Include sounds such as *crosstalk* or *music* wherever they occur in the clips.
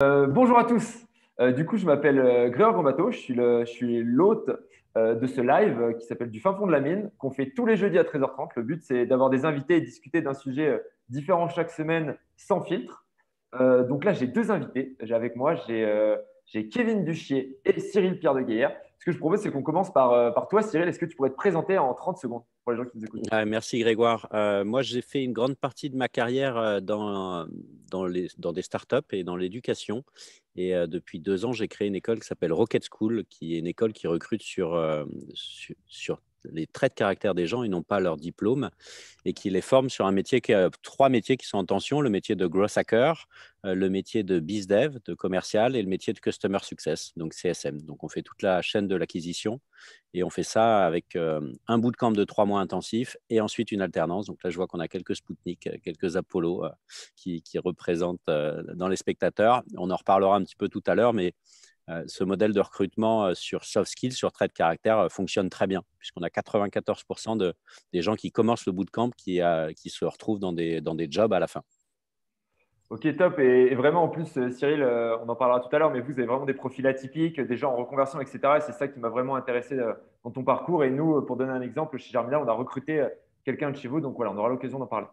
Euh, bonjour à tous. Euh, du coup, je m'appelle euh, Grégoire. Je suis l'hôte de ce live qui s'appelle Du fin fond de la mine, qu'on fait tous les jeudis à 13h30. Le but, c'est d'avoir des invités et discuter d'un sujet différent chaque semaine sans filtre. donc là, j'ai deux invités. J'ai avec moi, j'ai Kevin Duchier et Cyril Pierre de Guerre. Ce que je propose, c'est qu'on commence par, par toi, Cyril. Est-ce que tu pourrais te présenter en 30 secondes pour les gens qui nous écoutent? Merci, Grégoire. moi, j'ai fait une grande partie de ma carrière dans dans, dans des startups et dans l'éducation. Et depuis deux ans, j'ai créé une école qui s'appelle Rocket School, qui est une école qui recrute sur, sur, les traits de caractère des gens et non pas leur diplôme, et qui les forme sur un métier qui a trois métiers qui sont en tension le métier de growth hacker, euh, le métier de bizdev, de commercial, et le métier de customer success, donc CSM. Donc on fait toute la chaîne de l'acquisition et on fait ça avec euh, un bout de trois mois intensifs et ensuite une alternance. Donc là, je vois qu'on a quelques Spoutnik, quelques Apollo euh, qui, qui, représentent dans les spectateurs. On en reparlera un petit peu tout à l'heure, mais euh, ce modèle de recrutement euh, sur soft skills, sur trait de caractère, euh, fonctionne très bien, puisqu'on a 94% de, des gens qui commencent le bootcamp qui, qui se retrouvent dans des, dans des jobs à la fin. Ok, top. Et, vraiment, en plus, Cyril, on en parlera tout à l'heure, mais vous avez vraiment des profils atypiques, des gens en reconversion, etc. Et c'est ça qui m'a vraiment intéressé dans ton parcours. Et nous, pour donner un exemple, chez Germinal, on a recruté quelqu'un de chez vous. Donc voilà, on aura l'occasion d'en parler.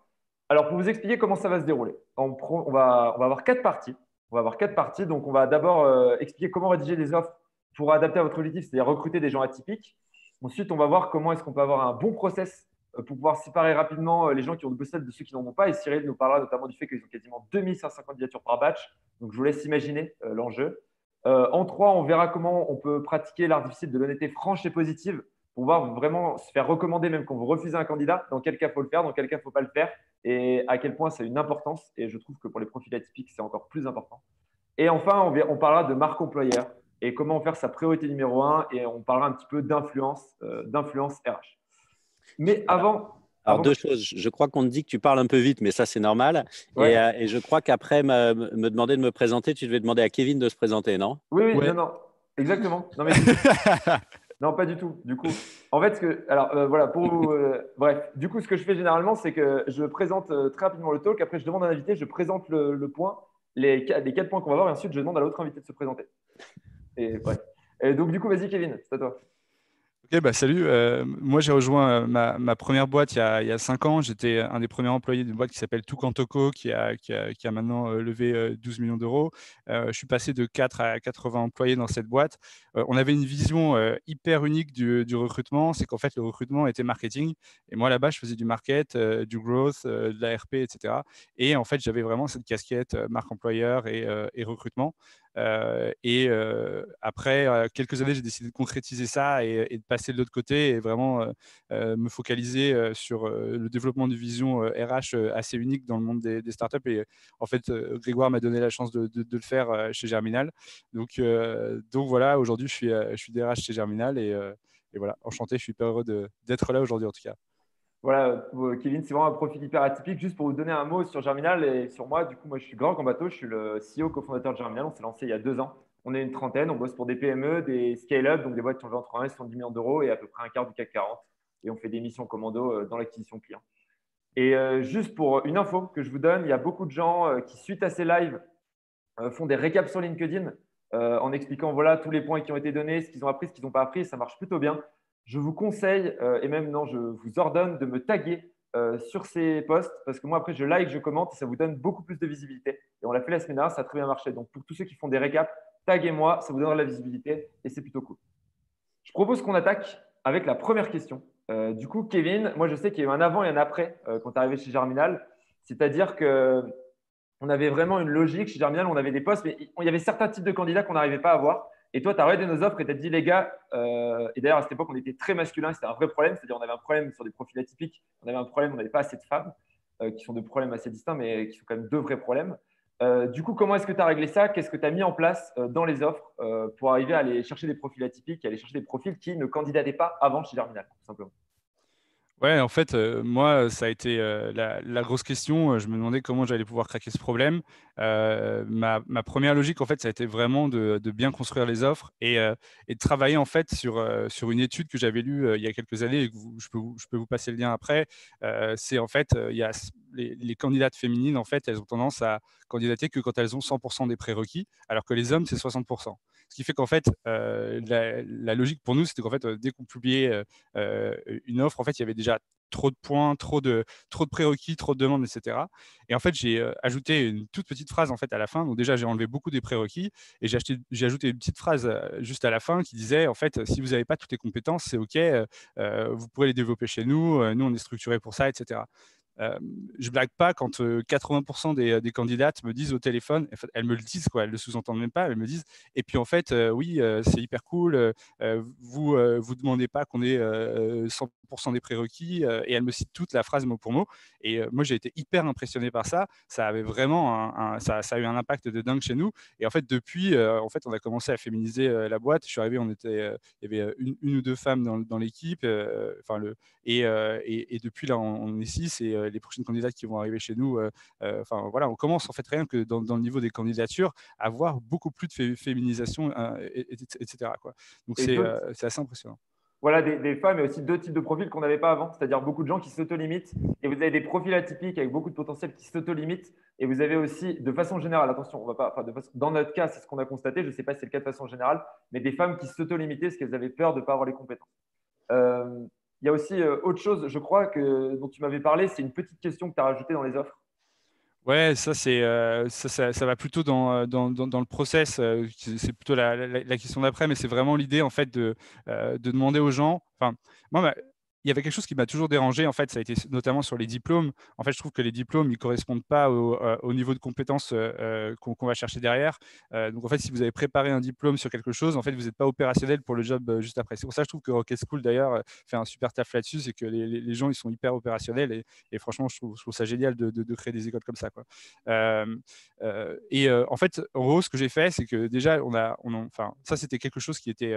Alors, pour vous expliquer comment ça va se dérouler, on, va, on va avoir quatre parties. On va avoir quatre parties. Donc, on va d'abord euh, expliquer comment rédiger des offres pour adapter à votre objectif, c'est-à-dire recruter des gens atypiques. Ensuite, on va voir comment est-ce qu'on peut avoir un bon process euh, pour pouvoir séparer rapidement euh, les gens qui ont de possède de ceux qui n'en ont pas. Et Cyril nous parlera notamment du fait qu'ils ont quasiment 2500 candidatures par batch. Donc, je vous laisse imaginer l'enjeu. en trois, on verra comment on peut pratiquer l'art difficile de l'honnêteté franche et positive pour pouvoir vraiment se faire recommander même quand vous refusez un candidat, dans quel cas il faut le faire, dans quel cas il ne faut pas le faire, et à quel point ça a une importance. Et je trouve que pour les profils atypiques, c'est encore plus important. Et enfin, on, parlera de marque employeur et comment faire sa priorité numéro un, et on parlera un petit peu d'influence, euh, d'influence RH. Mais avant, alors, deux choses. Je crois qu'on te dit que tu parles un peu vite, mais ça, c'est normal. Et, euh, et, je crois qu'après me, me, demander de me présenter, tu devais demander à Kevin de se présenter, non? Oui, oui, non, non. Exactement. Non, mais... *laughs* *laughs* Non, pas du tout. Du coup, en fait, ce que, alors euh, voilà, pour euh, *laughs* bref, du coup, ce que je fais généralement, c'est que je présente euh, très rapidement le talk. Après, je demande à l'invité, je présente le, point, les, les, quatre points qu'on va voir, et ensuite, je demande à l'autre invité de se présenter. Et bref. Et donc, du coup, vas-y, Kevin, c'est à toi. Ok, bah salut. Euh, moi, j'ai rejoint euh, ma, première boîte il y, a, il cinq ans. J'étais un des premiers employés d'une boîte qui s'appelle Toucantoco, qui a, qui, a, maintenant euh, levé 12 millions d'euros. je suis passé de 4 à 80 employés dans cette boîte. on avait une vision hyper unique du, recrutement. C'est qu'en fait, le recrutement était marketing. Et moi, là-bas, je faisais du market, du growth, de l'ARP, etc. Et en fait, j'avais vraiment cette casquette marque employeur et recrutement. Euh, et euh, après euh, quelques années, j'ai décidé de concrétiser ça et, de passer de l'autre côté et vraiment me focaliser sur le développement de vision RH assez unique dans le monde des, startups. Et en fait, Grégoire m'a donné la chance de, le faire chez Germinal. Donc, donc voilà, aujourd'hui, je suis, je DRH chez Germinal et, et voilà, enchanté, je suis hyper heureux d'être là aujourd'hui en tout cas. Voilà, Kevin, c'est vraiment un profil hyper atypique. Juste pour vous donner un mot sur Germinal et sur moi, du coup, moi, je suis Grand Combato, je suis le CEO cofondateur de Germinal. On s'est lancé il y a deux ans. On est une trentaine, on bosse pour des PME, des scale-up, donc des boîtes qui ont entre 1 et 70 millions d'euros et à peu près un quart du CAC 40. Et on fait des missions commando euh, dans l'acquisition client. Et euh, juste pour une info que je vous donne, il y a beaucoup de gens euh, qui, suite à ces lives, font des récaps sur LinkedIn en expliquant voilà tous les points qui ont été donnés, ce qu'ils ont appris, ce qu'ils n'ont pas appris. Ça marche plutôt bien je vous conseille, euh, et même non, je vous ordonne de me taguer euh, sur ces posts parce que moi, après, je like, je commente et ça vous donne beaucoup plus de visibilité. Et on l'a fait la semaine dernière, ça a très bien marché. Donc, pour tous ceux qui font des récaps, taguez-moi, ça vous donnera de la visibilité et c'est plutôt cool. Je propose qu'on attaque avec la première question. Euh, du coup, Kevin, moi, je sais qu'il y a eu un avant et un après quand tu es arrivé chez Germinal. C'est-à-dire que on avait vraiment une logique chez Germinal, on avait des postes, mais il y avait certains types de candidats qu'on n'arrivait pas à avoir. Et toi, tu as regardé nos offres et tu as dit, les gars, euh, et d'ailleurs, à cette époque, on était très masculin, c'était un vrai problème. C'est-à-dire, on avait un problème sur des profils atypiques, on avait un problème, on n'avait pas assez de femmes, euh, qui sont deux problèmes assez distincts, mais qui sont quand même deux vrais problèmes. Euh, du coup, comment est-ce que tu as réglé ça? Qu'est-ce que tu as mis en place dans les offres pour arriver à aller chercher des profils atypiques, aller chercher des profils qui ne candidataient pas avant chez Germinal, tout simplement? Ouais, en fait, moi, ça a été la, grosse question. Je me demandais comment j'allais pouvoir craquer ce problème. Ma, première logique, en fait, ça a été vraiment de, bien construire les offres et, de travailler en fait sur, sur une étude que j'avais lue il y a quelques années et que je, peux vous, je peux vous passer le lien après. c'est en fait, il y a les, les, candidates féminines, en fait, elles ont tendance à candidater que quand elles ont 100% des prérequis, alors que les hommes, c'est 60%. Ce qui fait qu'en fait, euh, la, logique pour nous, c'était qu'en fait, euh, dès qu'on publiait euh, une offre, en fait, il y avait déjà trop de points, trop de, trop de prérequis, trop de demandes, etc. Et en fait, j'ai ajouté une toute petite phrase en fait à la fin. Donc déjà, j'ai enlevé beaucoup des prérequis et j'ai, ajouté une petite phrase juste à la fin qui disait en fait, si vous n'avez pas toutes les compétences, c'est ok, vous pourrez les développer chez nous. nous, on est structuré pour ça, etc. Je blague pas quand 80% euh, des, candidates me disent au téléphone, elles me le disent, quoi, elles le sous-entendent même pas, elles me disent, et puis en fait, oui, c'est hyper cool, vous vous demandez pas qu'on ait 100% des prérequis, et elles me citent toute la phrase mot pour mot. Et moi, j'ai été hyper impressionné par ça. Ça avait vraiment, ça, a eu un impact de dingue chez nous. Et en fait, depuis, en fait, on a commencé à féminiser la boîte. Je suis arrivé, on était, il y avait une, ou deux femmes dans, l'équipe, enfin le, et, et, depuis là, on, est six et les prochaines candidates qui vont arriver chez nous. Enfin voilà, on commence en fait rien que dans, le niveau des candidatures à avoir beaucoup plus de féminisation, etc. Quoi. Donc c'est assez impressionnant voilà, des, femmes et aussi deux types de profils qu'on n'avait pas avant, c'est-à-dire beaucoup de gens qui s'auto-limitent et vous avez des profils atypiques avec beaucoup de potentiel qui s'auto-limitent et vous avez aussi, de façon générale, attention, on va pas, de dans notre cas, c'est ce qu'on a constaté, je ne sais pas si c'est le cas de façon générale, mais des femmes qui s'auto-limitaient parce qu'elles avaient peur de ne pas avoir les compétences. Euh, il y a aussi euh, autre chose, je crois, que, dont tu m'avais parlé, c'est une petite question que tu as rajoutée dans les offres. Ouais, ça, euh, ça, ça, va plutôt dans, dans, dans, le process. c'est plutôt la, la, question d'après, mais c'est vraiment l'idée, en fait, de, de demander aux gens. Enfin, moi, il y avait quelque chose qui m'a toujours dérangé, en fait, ça a été notamment sur les diplômes. En fait, je trouve que les diplômes, ils correspondent pas au, euh, niveau de compétences euh, euh, qu'on va chercher derrière. donc, en fait, si vous avez préparé un diplôme sur quelque chose, en fait, vous n'êtes pas opérationnel pour le job juste après. C'est pour ça que je trouve que Rocket School, d'ailleurs, fait un super taf là-dessus, c'est que les, gens, ils sont hyper opérationnels et, franchement, je trouve, ça génial de, créer des écoles comme ça. Quoi. et en fait, en gros, ce que j'ai fait, c'est que déjà, on a, enfin, ça, c'était quelque chose qui était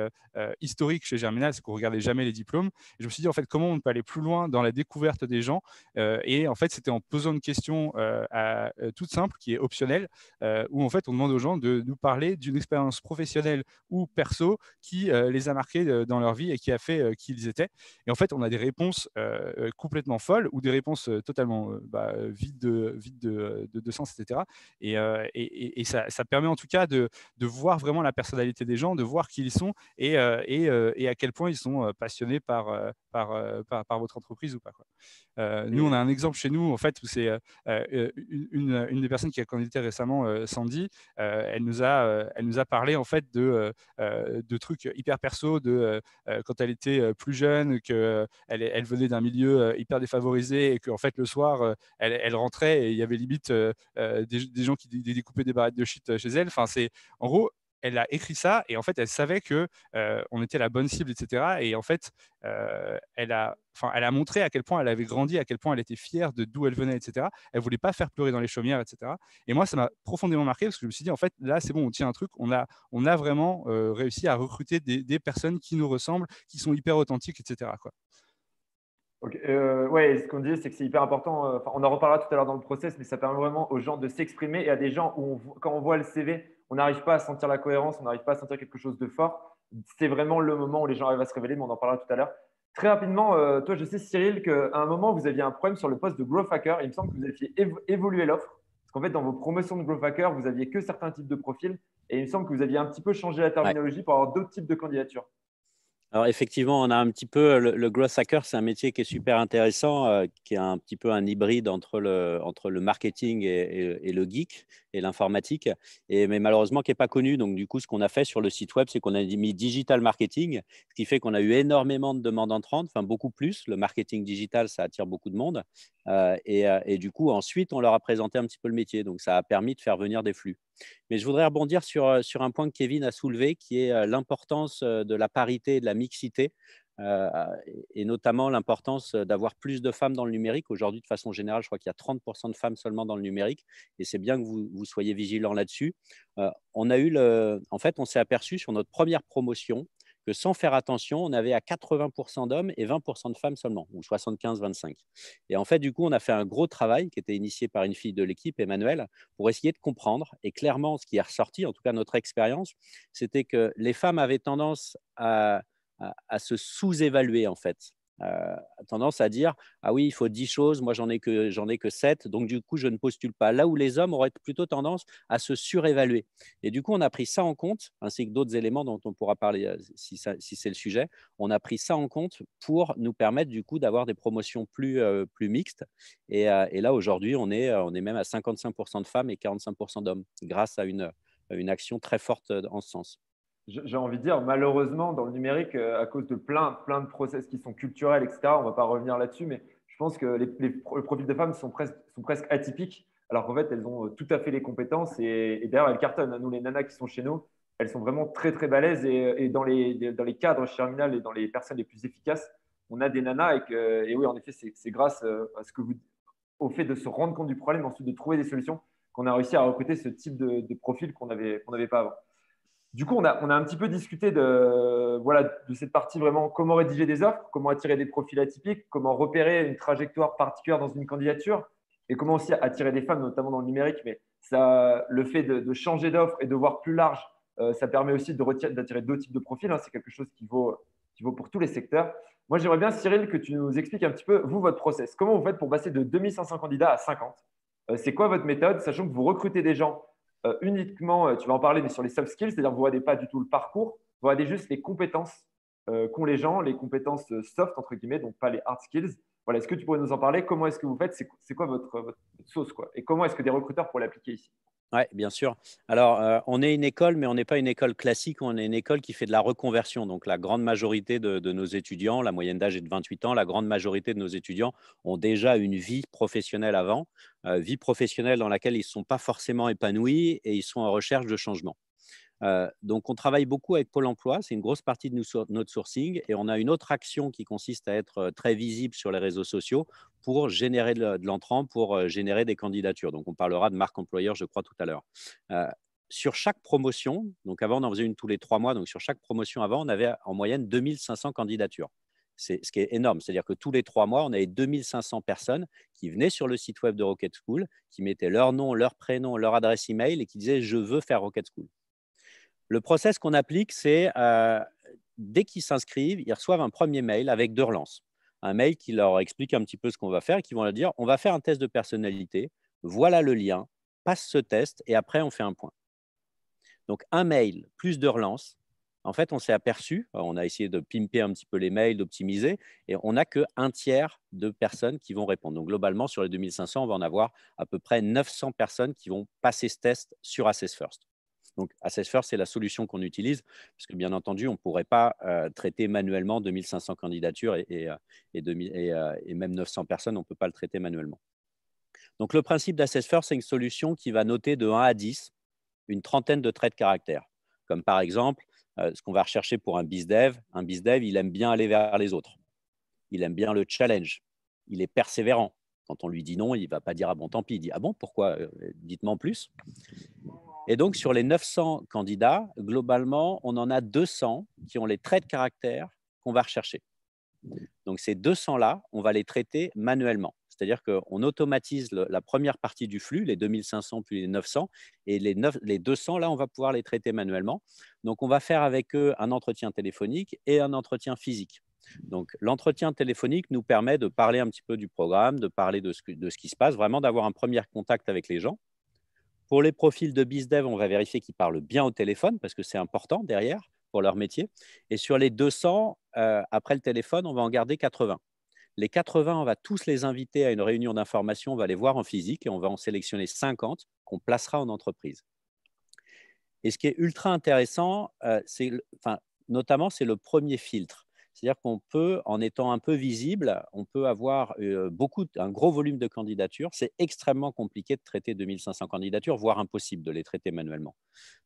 historique chez Germinal, c'est qu'on regardait jamais les diplômes. Et je me suis dit, en fait, comment on peut aller plus loin dans la découverte des gens. Euh, et en fait, c'était en posant une question euh, euh, toute simple, qui est optionnelle, où en fait, on demande aux gens de nous parler d'une expérience professionnelle ou perso qui les a marqués dans leur vie et qui a fait qui ils étaient. Et en fait, on a des réponses complètement folles ou des réponses totalement bah, vides, de, vide de, de, sens, etc. Et, et, ça, ça, permet en tout cas de, de, voir vraiment la personnalité des gens, de voir qui ils sont et, et, à quel point ils sont passionnés par, par, par, votre entreprise ou pas. Quoi. Euh, nous, on a un exemple chez nous, en fait, où c'est euh, euh, une, une, des personnes qui a candidaté récemment, Sandy, elle, nous a, elle nous a parlé en fait de, de trucs hyper perso, de quand elle était plus jeune, qu'elle elle venait d'un milieu hyper défavorisé et qu'en fait, le soir, elle, elle, rentrait et il y avait limite des, des, gens qui découpaient des barrettes de shit chez elle. Enfin, c'est en gros, elle a écrit ça et en fait, elle savait que on était la bonne cible, etc. Et en fait, elle a, enfin, elle a montré à quel point elle avait grandi, à quel point elle était fière de d'où elle venait, etc. Elle voulait pas faire pleurer dans les chaumières, etc. Et moi, ça m'a profondément marqué parce que je me suis dit, en fait, là, c'est bon, on tient un truc. On a, on a vraiment réussi à recruter des, personnes qui nous ressemblent, qui sont hyper authentiques, etc. Quoi. ouais, ce qu'on dit, c'est que c'est hyper important. on en reparlera tout à l'heure dans le process, mais ça permet vraiment aux gens de s'exprimer et à des gens où, quand on voit le CV, on n'arrive pas à sentir la cohérence, on n'arrive pas à sentir quelque chose de fort. C'est vraiment le moment où les gens arrivent à se révéler, mais on en parlera tout à l'heure. Très rapidement, euh, toi, je sais, Cyril, qu'à un moment, vous aviez un problème sur le poste de Growth Hacker. Il me semble que vous aviez évolué l'offre. Parce qu'en fait, dans vos promotions de Growth Hacker, vous aviez que certains types de profils. Et il me semble que vous aviez un petit peu changé la terminologie pour avoir d'autres types de candidatures. Alors effectivement, on a un petit peu le, growth hacker, c'est un métier qui est super intéressant, euh, qui est un petit peu un hybride entre le, entre le marketing et, le geek et l'informatique, et mais malheureusement qui n'est pas connu. Donc du coup, ce qu'on a fait sur le site web, c'est qu'on a mis digital marketing, ce qui fait qu'on a eu énormément de demandes entrantes, enfin beaucoup plus. Le marketing digital, ça attire beaucoup de monde, euh, et, euh, du coup, ensuite, on leur a présenté un petit peu le métier. Donc ça a permis de faire venir des flux. Mais je voudrais rebondir sur, euh, sur un point que Kevin a soulevé, qui est euh, l'importance euh, de la parité et de la mixité, et notamment l'importance d'avoir plus de femmes dans le numérique. Aujourd'hui, de façon générale, je crois qu'il y a 30% de femmes seulement dans le numérique, et c'est bien que vous, soyez vigilants là-dessus. on a eu en fait, on s'est aperçu sur notre première promotion que sans faire attention, on avait à 80% d'hommes et 20% de femmes seulement, ou 75-25. Et en fait, du coup, on a fait un gros travail qui était initié par une fille de l'équipe, Emmanuel, pour essayer de comprendre. Et clairement, ce qui est ressorti, en tout cas notre expérience, c'était que les femmes avaient tendance à, à se sous-évaluer, en fait. Euh, tendance à dire ah oui il faut 10 choses moi j'en ai que j'en ai que 7 donc du coup je ne postule pas là où les hommes auraient plutôt tendance à se surévaluer. Et du coup on a pris ça en compte ainsi que d'autres éléments dont on pourra parler euh, si, si c'est le sujet. On a pris ça en compte pour nous permettre du coup d'avoir des promotions plus euh, plus mixtes. Et, et là aujourd'hui on est on est même à 55% de femmes et 45% d'hommes grâce à une une action très forte en ce sens j'ai envie de dire, malheureusement, dans le numérique, euh, à cause de plein, plein de process qui sont culturels, etc., on ne va pas revenir là-dessus, mais je pense que les, les, profils de femmes sont presque, sont presque atypiques, alors qu'en fait, elles ont euh, tout à fait les compétences et, d'ailleurs, elles cartonnent. Nous, les nanas qui sont chez nous, elles sont vraiment très, très balèzes et, dans, les, dans les cadres chez Terminal et dans les personnes les plus efficaces, on a des nanas et, oui, en effet, c'est grâce euh, à ce que vous, au fait de se rendre compte du problème, ensuite de trouver des solutions, qu'on a réussi à recruter ce type de, de profil qu'on n'avait pas avant. Du coup, on a, un petit peu discuté de, voilà, de cette partie vraiment comment rédiger des offres, comment attirer des profils atypiques, comment repérer une trajectoire particulière dans une candidature et comment aussi attirer des femmes, notamment dans le numérique. Mais ça, le fait de, changer d'offre et de voir plus large, euh, ça permet aussi d'attirer d'autres types de profils. Hein. C'est quelque chose qui vaut, qui vaut pour tous les secteurs. Moi, j'aimerais bien, Cyril, que tu nous expliques un petit peu, vous, votre process. Comment vous faites pour passer de 2500 candidats à 50 euh, C'est quoi votre méthode, sachant que vous recrutez des gens euh, uniquement, euh, tu vas en parler, mais sur les soft skills, c'est-à-dire vous regardez pas du tout le parcours, vous regardez juste les compétences euh, qu'ont les gens, les compétences soft, entre guillemets, donc pas les hard skills. Voilà, est-ce que tu pourrais nous en parler? Comment est-ce que vous faites? C'est quoi votre, votre, sauce quoi? Et comment est-ce que des recruteurs pourraient l'appliquer ici? Oui, bien sûr. Alors, euh, on est une école, mais on n'est pas une école classique, on est une école qui fait de la reconversion. Donc, la grande majorité de, nos étudiants, la moyenne d'âge est de 28 ans, la grande majorité de nos étudiants ont déjà une vie professionnelle avant, euh, vie professionnelle dans laquelle ils ne sont pas forcément épanouis et ils sont en recherche de changement. Donc, on travaille beaucoup avec Pôle emploi, c'est une grosse partie de notre sourcing, et on a une autre action qui consiste à être très visible sur les réseaux sociaux pour générer de l'entrant, pour générer des candidatures. Donc, on parlera de marque employeur, je crois, tout à l'heure. sur chaque promotion, donc avant, on en faisait une tous les trois mois, donc sur chaque promotion avant, on avait en moyenne 2500 candidatures. C'est ce qui est énorme. C'est-à-dire que tous les trois mois, on avait 2500 personnes qui venaient sur le site web de Rocket School, qui mettaient leur nom, leur prénom, leur adresse email et qui disaient Je veux faire Rocket School. Le process qu'on applique, c'est euh, dès qu'ils s'inscrivent, ils reçoivent un premier mail avec deux relances. Un mail qui leur explique un petit peu ce qu'on va faire et qui vont leur dire on va faire un test de personnalité, voilà le lien, passe ce test et après on fait un point. Donc un mail plus deux relances. En fait, on s'est aperçu, on a essayé de pimper un petit peu les mails, d'optimiser, et on n'a qu'un tiers de personnes qui vont répondre. Donc globalement, sur les 2500, on va en avoir à peu près 900 personnes qui vont passer ce test sur Assess First. Donc, Assess First, c'est la solution qu'on utilise, parce que bien entendu, on ne pourrait pas euh, traiter manuellement 2500 candidatures et, euh, euh, même 900 personnes, on ne peut pas le traiter manuellement. Donc, le principe d'Assess c'est une solution qui va noter de 1 à 10 une trentaine de traits de caractère. Comme par exemple, ce qu'on va rechercher pour un BizDev. Un BizDev, il aime bien aller vers les autres. Il aime bien le challenge. Il est persévérant. Quand on lui dit non, il ne va pas dire ah bon, tant pis. Il dit ah bon, pourquoi Dites-moi en plus. Et donc, sur les 900 candidats, globalement, on en a 200 qui ont les traits de caractère qu'on va rechercher. Donc, ces 200-là, on va les traiter manuellement. C'est-à-dire qu'on automatise la première partie du flux, les 2500 puis les 900, et les, les 200, là, on va pouvoir les traiter manuellement. Donc, on va faire avec eux un entretien téléphonique et un entretien physique. Donc, l'entretien téléphonique nous permet de parler un petit peu du programme, de parler de ce qui se passe, vraiment d'avoir un premier contact avec les gens. Pour les profils de BizDev, on va vérifier qu'ils parlent bien au téléphone parce que c'est important derrière pour leur métier. Et sur les 200, euh, après le téléphone, on va en garder 80. Les 80, on va tous les inviter à une réunion d'information, on va les voir en physique et on va en sélectionner 50 qu'on placera en entreprise. Et ce qui est ultra intéressant, euh, c'est, notamment, c'est le premier filtre. C'est-à-dire qu'on peut, en étant un peu visible, on peut avoir beaucoup, un gros volume de candidatures. C'est extrêmement compliqué de traiter 2500 candidatures, voire impossible de les traiter manuellement.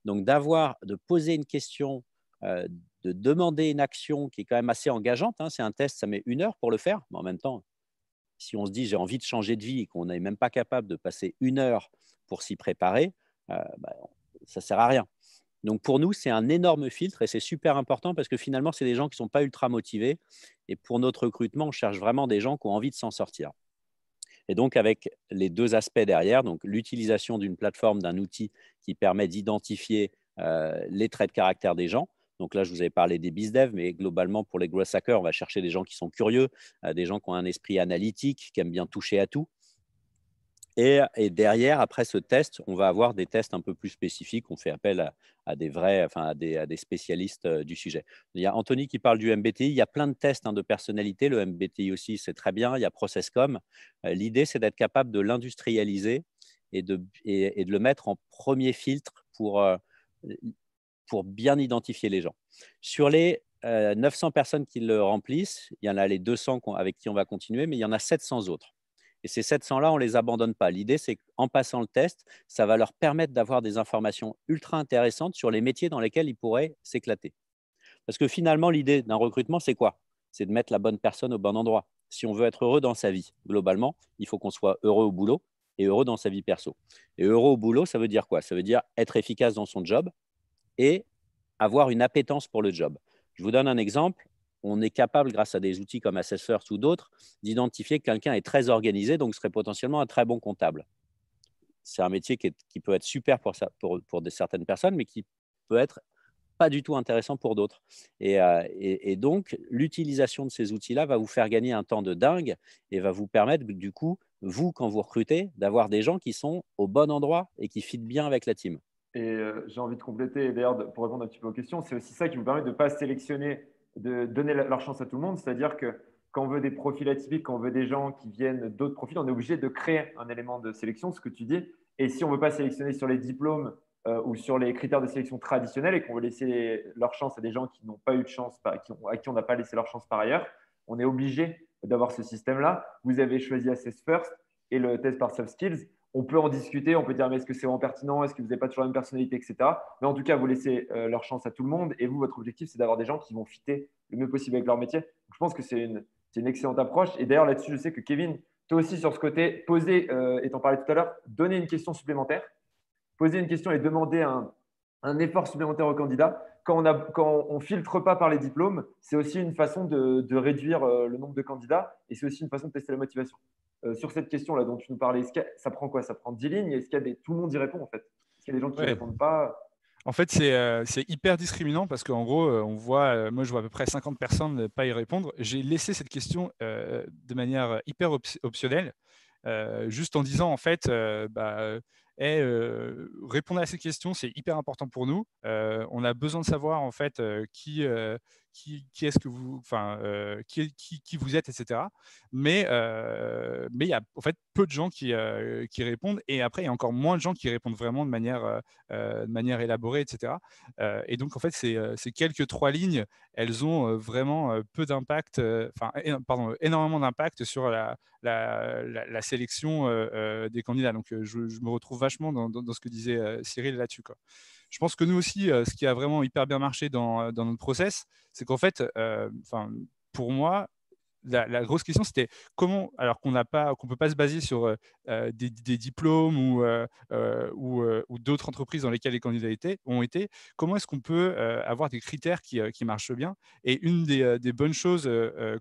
Donc d'avoir, de poser une question, de demander une action qui est quand même assez engageante. Hein, c'est un test, ça met une heure pour le faire, mais en même temps, si on se dit j'ai envie de changer de vie et qu'on n'est même pas capable de passer une heure pour s'y préparer, bah, ça ne sert à rien. Donc pour nous, c'est un énorme filtre et c'est super important parce que finalement, c'est des gens qui ne sont pas ultra motivés. Et pour notre recrutement, on cherche vraiment des gens qui ont envie de s'en sortir. Et donc avec les deux aspects derrière, donc l'utilisation d'une plateforme, d'un outil qui permet d'identifier euh, les traits de caractère des gens. Donc là, je vous avais parlé des bizdev, mais globalement, pour les growth hackers, on va chercher des gens qui sont curieux, euh, des gens qui ont un esprit analytique, qui aiment bien toucher à tout. Et, derrière, après ce test, on va avoir des tests un peu plus spécifiques. On fait appel à, des vrais, enfin à des, spécialistes euh, du sujet. Il y a Anthony qui parle du MBTI. Il y a plein de tests hein, de personnalité. Le MBTI aussi, c'est très bien. Il y a Processcom. Euh, l'idée, c'est d'être capable de l'industrialiser et de, le mettre en premier filtre euh, pour bien identifier les gens. Sur les 900 personnes qui le remplissent, il y en a les 200 avec qui on va continuer, mais il y en a 700 autres. Et ces 700-là, on ne les abandonne pas. L'idée, c'est qu'en passant le test, ça va leur permettre d'avoir des informations ultra intéressantes sur les métiers dans lesquels ils pourraient s'éclater. Parce que finalement, l'idée d'un recrutement, c'est quoi? C'est de mettre la bonne personne au bon endroit. Si on veut être heureux dans sa vie, globalement, il faut qu'on soit heureux au boulot et heureux dans sa vie perso. Et heureux au boulot, ça veut dire quoi? Ça veut dire être efficace dans son job et avoir une appétence pour le job. Je vous donne un exemple on est capable, grâce à des outils comme Assessors ou d'autres, d'identifier que quelqu'un est très organisé, donc serait potentiellement un très bon comptable. C'est un métier qui, peut être super pour, pour, certaines personnes, mais qui peut être pas du tout intéressant pour d'autres. Euh, et, donc, l'utilisation de ces outils-là va vous faire gagner un temps de dingue et va vous permettre, du coup, vous, quand vous recrutez, d'avoir des gens qui sont au bon endroit et qui fitent bien avec la team. Et euh, j'ai envie de compléter, d'ailleurs, pour répondre un petit peu aux questions, c'est aussi ça qui vous permet de ne pas sélectionner de donner leur chance à tout le monde. C'est-à-dire que quand on veut des profils atypiques, quand on veut des gens qui viennent d'autres profils, on est obligé de créer un élément de sélection, ce que tu dis. Et si on ne veut pas sélectionner sur les diplômes euh, ou sur les critères de sélection traditionnels et qu'on veut laisser leur chance à des gens qui n'ont pas eu de chance, à qui on n'a pas laissé leur chance par ailleurs, on est obligé d'avoir ce système-là. Vous avez choisi Assess First et le test par soft skills on peut en discuter, on peut dire mais est-ce que c'est vraiment pertinent, est-ce que vous n'avez pas toujours la même personnalité, etc. Mais en tout cas, vous laissez euh, leur chance à tout le monde et vous, votre objectif, c'est d'avoir des gens qui vont fitter le mieux possible avec leur métier. je pense que c'est une, excellente approche. Et d'ailleurs, là-dessus, je sais que Kevin, toi aussi sur ce côté, poser, euh, et t'en parlais tout à l'heure, donner une question supplémentaire, poser une question et demander un, effort supplémentaire au candidat. Quand on ne filtre pas par les diplômes, c'est aussi une façon de, réduire euh, le nombre de candidats et c'est aussi une façon de tester la motivation. Euh, sur cette question-là dont tu nous parlais, ça prend quoi? Ça prend 10 lignes? Est-ce qu'il y a des... Tout le monde y répond en fait? Est-ce qu'il y a des gens qui ne répondent pas? En fait, euh, c'est hyper discriminant parce qu'en gros, euh, on voit, moi je vois à peu près 50 personnes ne pas y répondre. J'ai laissé cette question de manière hyper optionnelle, juste en disant en fait, bah, répondre à ces questions, c'est hyper important pour nous. on a besoin de savoir en fait qui, qui, est-ce que vous, enfin, qui, qui, vous êtes, etc. Mais mais il y a en fait peu de gens qui, qui répondent et après il y a encore moins de gens qui répondent vraiment de manière, de manière élaborée, etc. et donc en fait ces, ces, quelques trois lignes, elles ont vraiment peu d'impact, enfin pardon, énormément d'impact sur la, la, la, sélection des candidats. Donc je, me retrouve vachement dans, dans, ce que disait Cyril là-dessus. Je pense que nous aussi, ce qui a vraiment hyper bien marché dans, dans notre process, c'est qu'en fait, pour moi, la, grosse question, c'était comment, alors qu'on n'a pas, qu'on peut pas se baser sur euh, euh, des, diplômes ou, euh, ou, ou d'autres entreprises dans lesquelles les candidats étaient, ont été, comment est-ce qu'on peut avoir des critères qui, qui, marchent bien? Et une des, bonnes choses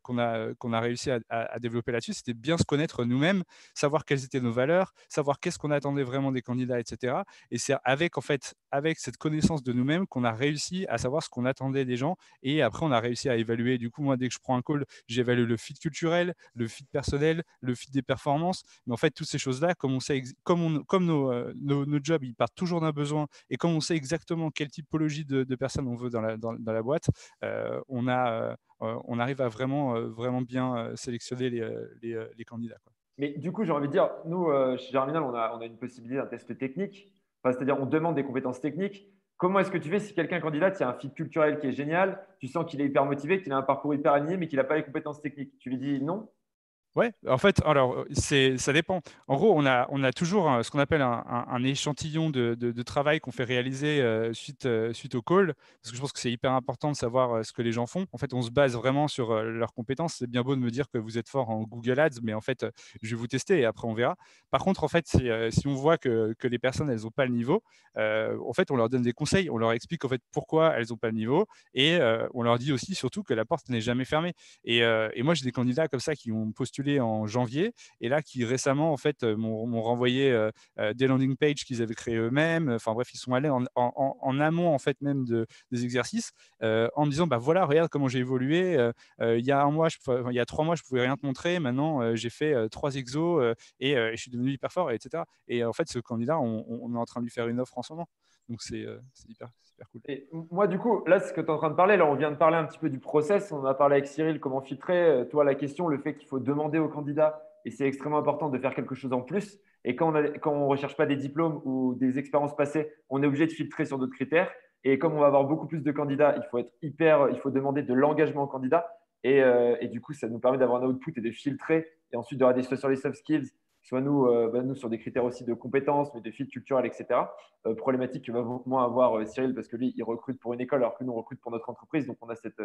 qu'on a, qu'on a réussi à, à, développer là-dessus, c'était bien se connaître nous-mêmes, savoir quelles étaient nos valeurs, savoir qu'est-ce qu'on attendait vraiment des candidats, etc. Et c'est avec, en fait, avec cette connaissance de nous-mêmes qu'on a réussi à savoir ce qu'on attendait des gens. Et après, on a réussi à évaluer. Du coup, moi, dès que je prends un call, j'évalue le fit culturel, le fit personnel, le fit des performances. Mais en fait, toutes ces choses-là, comme, on sait, comme, on, comme nos, euh, nos, nos, jobs, ils partent toujours d'un besoin et comme on sait exactement quelle typologie de, personnes on veut dans la, dans, la boîte, euh, on, a, euh, on arrive à vraiment, vraiment bien sélectionner les, candidats. Mais du coup, j'ai envie de dire, nous, chez Germinal, on a, une possibilité d'un test technique. C'est-à-dire, on demande des compétences techniques. Comment est-ce que tu fais si quelqu'un candidat, il a un fit culturel qui est génial, tu sens qu'il est hyper motivé, qu'il a un parcours hyper aligné, mais qu'il n'a pas les compétences techniques? Tu lui dis non? Ouais, en fait, alors c'est, ça dépend. En gros, on a, on a toujours ce qu'on appelle un, échantillon de, de, travail qu'on fait réaliser suite, suite au call, parce que je pense que c'est hyper important de savoir ce que les gens font. En fait, on se base vraiment sur leurs compétences. C'est bien beau de me dire que vous êtes fort en Google Ads, mais en fait, je vais vous tester et après on verra. Par contre, en fait, si on voit que, que les personnes elles n'ont pas le niveau, en fait, on leur donne des conseils, on leur explique en fait pourquoi elles n'ont pas le niveau, et on leur dit aussi surtout que la porte n'est jamais fermée. Et, et moi, j'ai des candidats comme ça qui ont postulé en janvier et là qui récemment en fait euh, m'ont renvoyé euh, euh, des landing pages qu'ils avaient créées eux-mêmes. Enfin bref, ils sont allés en, en, amont en fait même de, des exercices en me disant bah voilà regarde comment j'ai évolué. il y a un mois, je, il y a trois mois, je pouvais rien te montrer. Maintenant, j'ai fait trois exos et, je suis devenu hyper fort, etc. Et en fait, ce candidat, on, on, est en train de lui faire une offre en ce moment. Donc c'est hyper, cool. Et moi, du coup, là, ce que tu es en train de parler, là, on vient de parler un petit peu du process. On a parlé avec Cyril comment filtrer. Euh, toi, la question, le fait qu'il faut demander au candidat, et c'est extrêmement important de faire quelque chose en plus. Et quand on ne recherche pas des diplômes ou des expériences passées, on est obligé de filtrer sur d'autres critères. Et comme on va avoir beaucoup plus de candidats, il faut être hyper, il faut demander de l'engagement au candidat. Et, euh, et, du coup, ça nous permet d'avoir un output et de filtrer. Et ensuite, de regarder sur les soft skills, soit nous, euh, bah, nous sur des critères aussi de compétences, mais de fit culturel, etc. Euh, problématique que va moins avoir euh, Cyril parce que lui, il recrute pour une école alors que nous, on recrute pour notre entreprise. Donc, on a cette,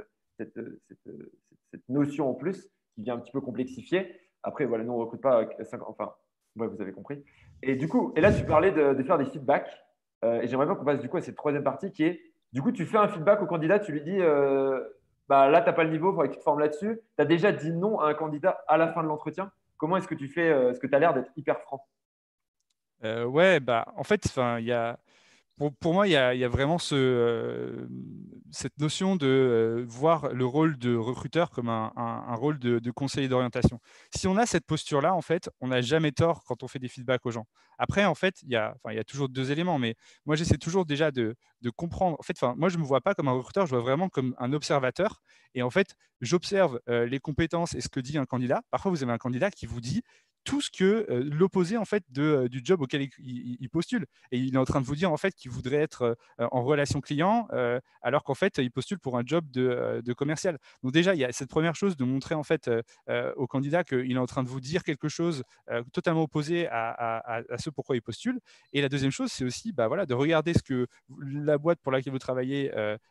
notion en plus qui vient un petit peu complexifier. Après, voilà, nous, on ne recrute pas. Enfin, vous avez compris. Et du coup, et là, tu parlais de, faire des feedbacks. et j'aimerais bien qu'on passe du coup à cette troisième partie qui est du coup, tu fais un feedback au candidat, tu lui dis bah, là, tu n'as pas le niveau, il faudrait que tu te formes là-dessus. Tu as déjà dit non à un candidat à la fin de l'entretien? Comment est-ce que tu fais euh, Est-ce que tu as l'air d'être hyper franc? Euh, Ouais, bah, en fait, il y a pour, moi, il y, a, vraiment euh, cette notion de euh, voir le rôle de recruteur comme un, rôle de, conseiller d'orientation. Si on a cette posture-là, en fait, on n'a jamais tort quand on fait des feedbacks aux gens. Après, en fait, il y a, toujours deux éléments, mais moi, j'essaie toujours déjà de, comprendre. En fait, moi, je ne me vois pas comme un recruteur, je vois vraiment comme un observateur. Et en fait, j'observe euh, les compétences et ce que dit un candidat. Parfois, vous avez un candidat qui vous dit tout ce que l'opposé en fait de, du job auquel il, postule. Et il est en train de vous dire en fait qu'il voudrait être en relation client, alors qu'en fait il postule pour un job de, de, commercial. Donc déjà il y a cette première chose de montrer en fait au candidat qu'il est en train de vous dire quelque chose totalement opposé à, à, à, ce pourquoi il postule. Et la deuxième chose c'est aussi bah, voilà, de regarder ce que la boîte pour laquelle vous travaillez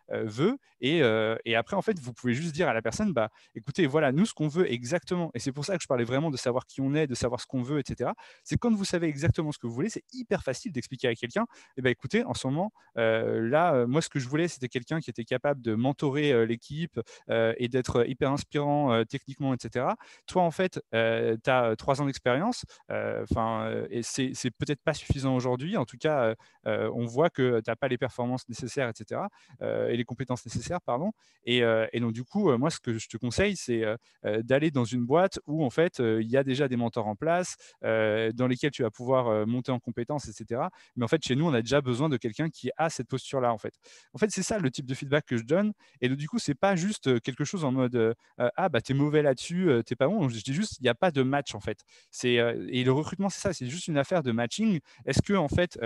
veut. Et, et, après en fait vous pouvez juste dire à la personne bah écoutez voilà nous ce qu'on veut exactement. Et c'est pour ça que je parlais vraiment de savoir qui on est, de savoir ce qu'on veut, etc. C'est quand vous savez exactement ce que vous voulez, c'est hyper facile d'expliquer à quelqu'un. Eh ben, écoutez, en ce moment, euh, là, euh, moi, ce que je voulais, c'était quelqu'un qui était capable de mentorer euh, l'équipe et d'être hyper inspirant techniquement, etc. Toi, en fait, tu as trois ans d'expérience. Enfin, et c'est, c'est peut-être pas suffisant aujourd'hui. En tout cas, on voit que tu n'as pas les performances nécessaires, etc. et les compétences nécessaires, pardon. Et, et, donc, du coup, moi, ce que je te conseille, c'est d'aller dans une boîte où, en fait, il y a déjà des mentors en place, euh, dans lesquels tu vas pouvoir euh, monter en compétences, etc. Mais en fait, chez nous, on a déjà besoin de quelqu'un qui a cette posture-là, en fait. En fait, c'est ça le type de feedback que je donne. Et du coup, c'est pas juste euh, quelque chose en mode ah bah t'es mauvais là-dessus, t'es pas bon. Je dis juste il n'y a pas de match en fait. C'est et le recrutement, c'est ça, c'est juste une affaire de matching. Est-ce que en fait